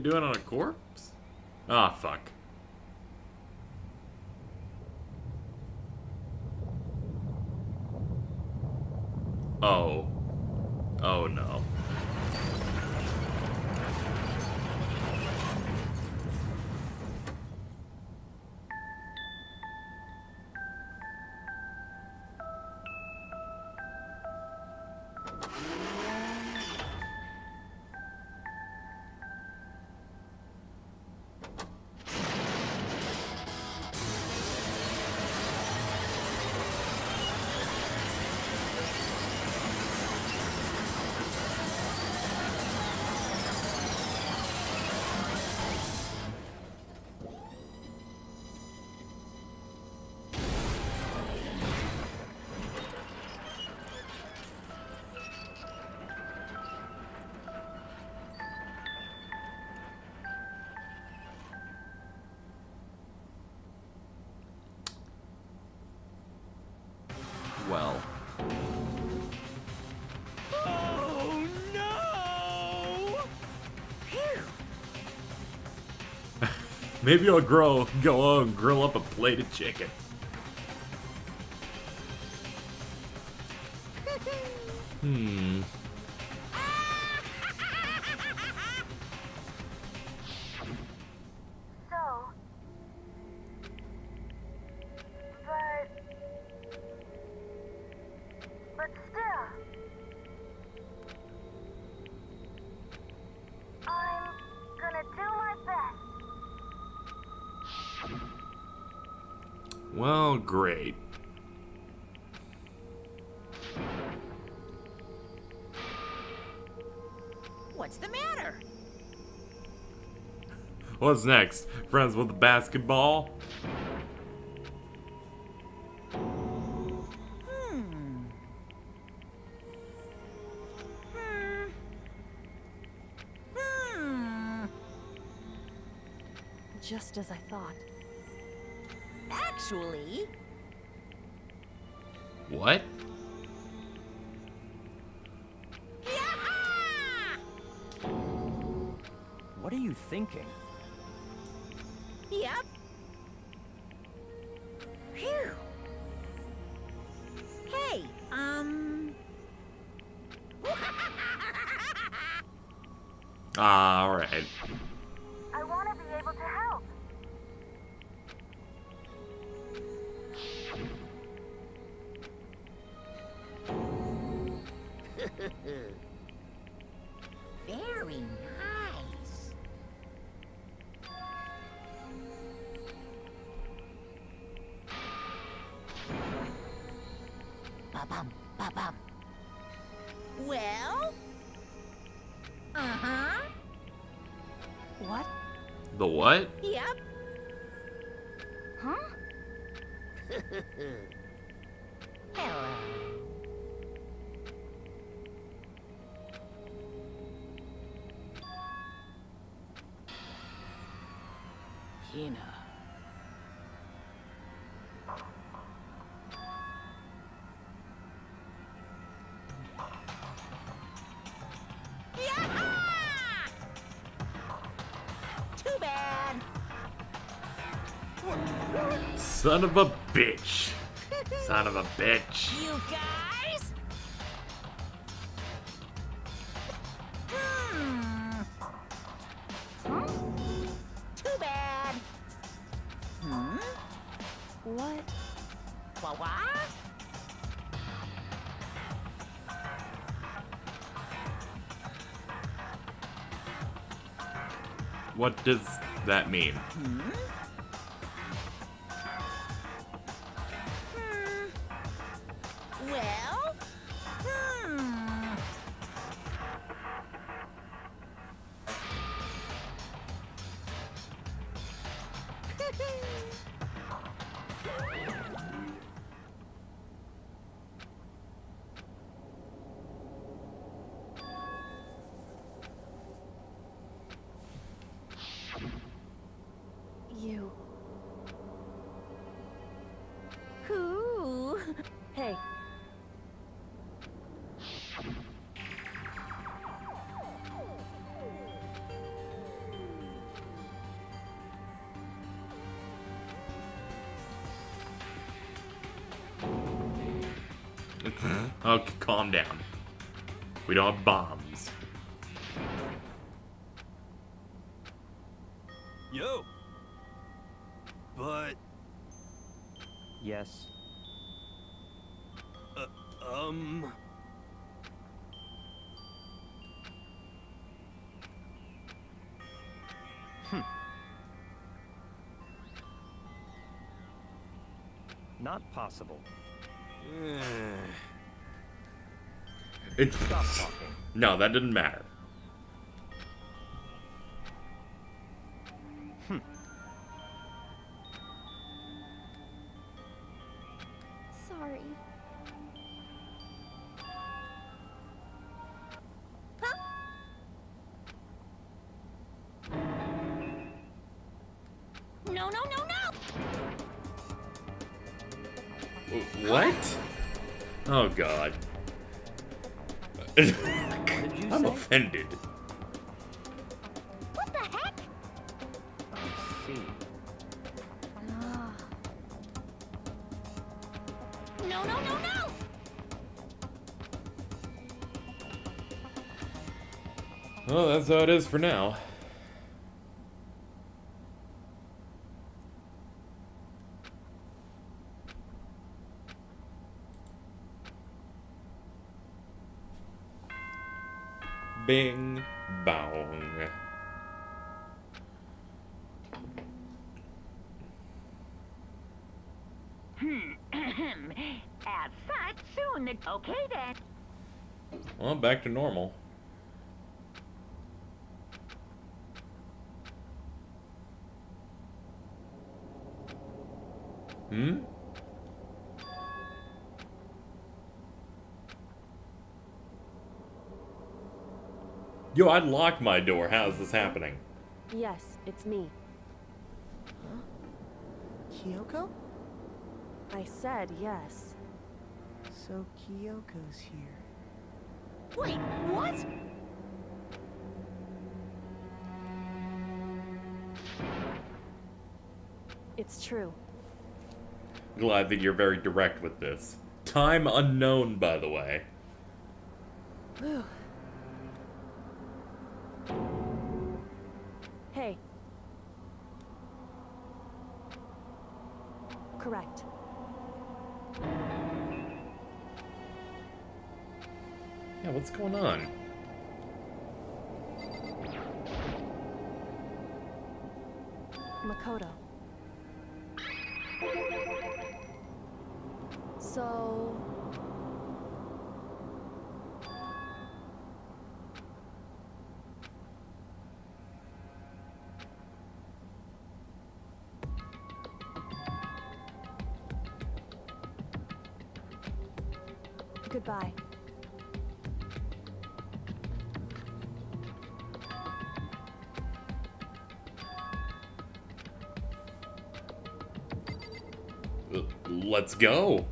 Do it on a corpse? Ah, fuck. Maybe I'll grow, go on and grill up a plate of chicken. *laughs* Hmm. Next? Friends with the basketball? Son of a bitch. Son of a bitch. You guys? Hmm. Too bad. Hmm? What? What? Does that mean? Hmm? Hmm. Okay, calm down. We don't have bombs. Yo. But, Yes. uh, um. Not possible. It, no, that didn't matter. For now. Bing bong. Hmm, *clears throat* As such, soon. Okay then. Well, back to normal. Hmm? Yo, I'd lock my door. How's this happening? Yes, it's me. Kyoko? I said yes. So Kyoko's here. Wait, what? It's true. Glad that you're very direct with this. Time unknown, by the way. Whew. Going on? Makoto. So... Goodbye. Let's go.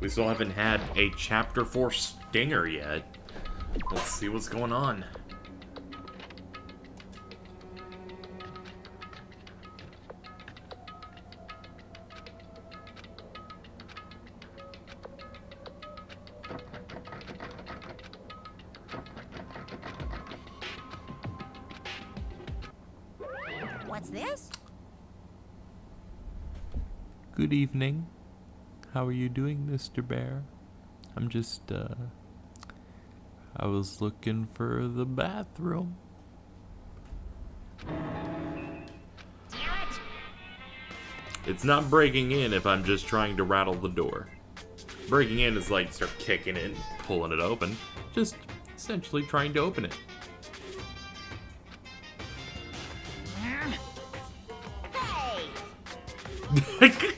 We still haven't had a chapter 4 stinger yet. Let's see what's going on. What's this? Good evening. How are you doing, Mr. Bear? I'm just, uh. I was looking for the bathroom. It's not breaking in if I'm just trying to rattle the door. Breaking in is like start kicking it, pulling it open. Just essentially trying to open it. *laughs* Hey!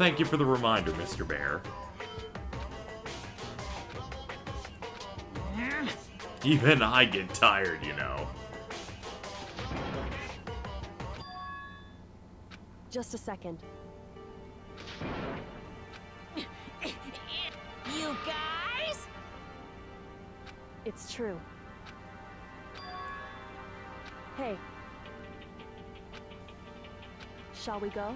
Thank you for the reminder, Mr. Bear. Even I get tired, you know. Just a second. You guys? It's true. Hey. Shall we go?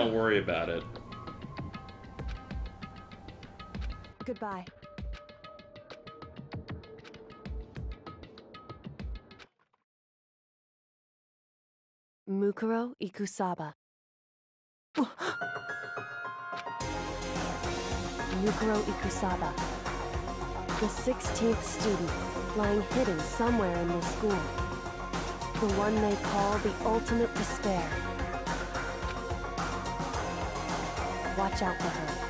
Don't worry about it. Goodbye. Mukuro Ikusaba. Mukuro Ikusaba. The 16th student, lying hidden somewhere in the school. The one they call the ultimate despair. Watch out for her.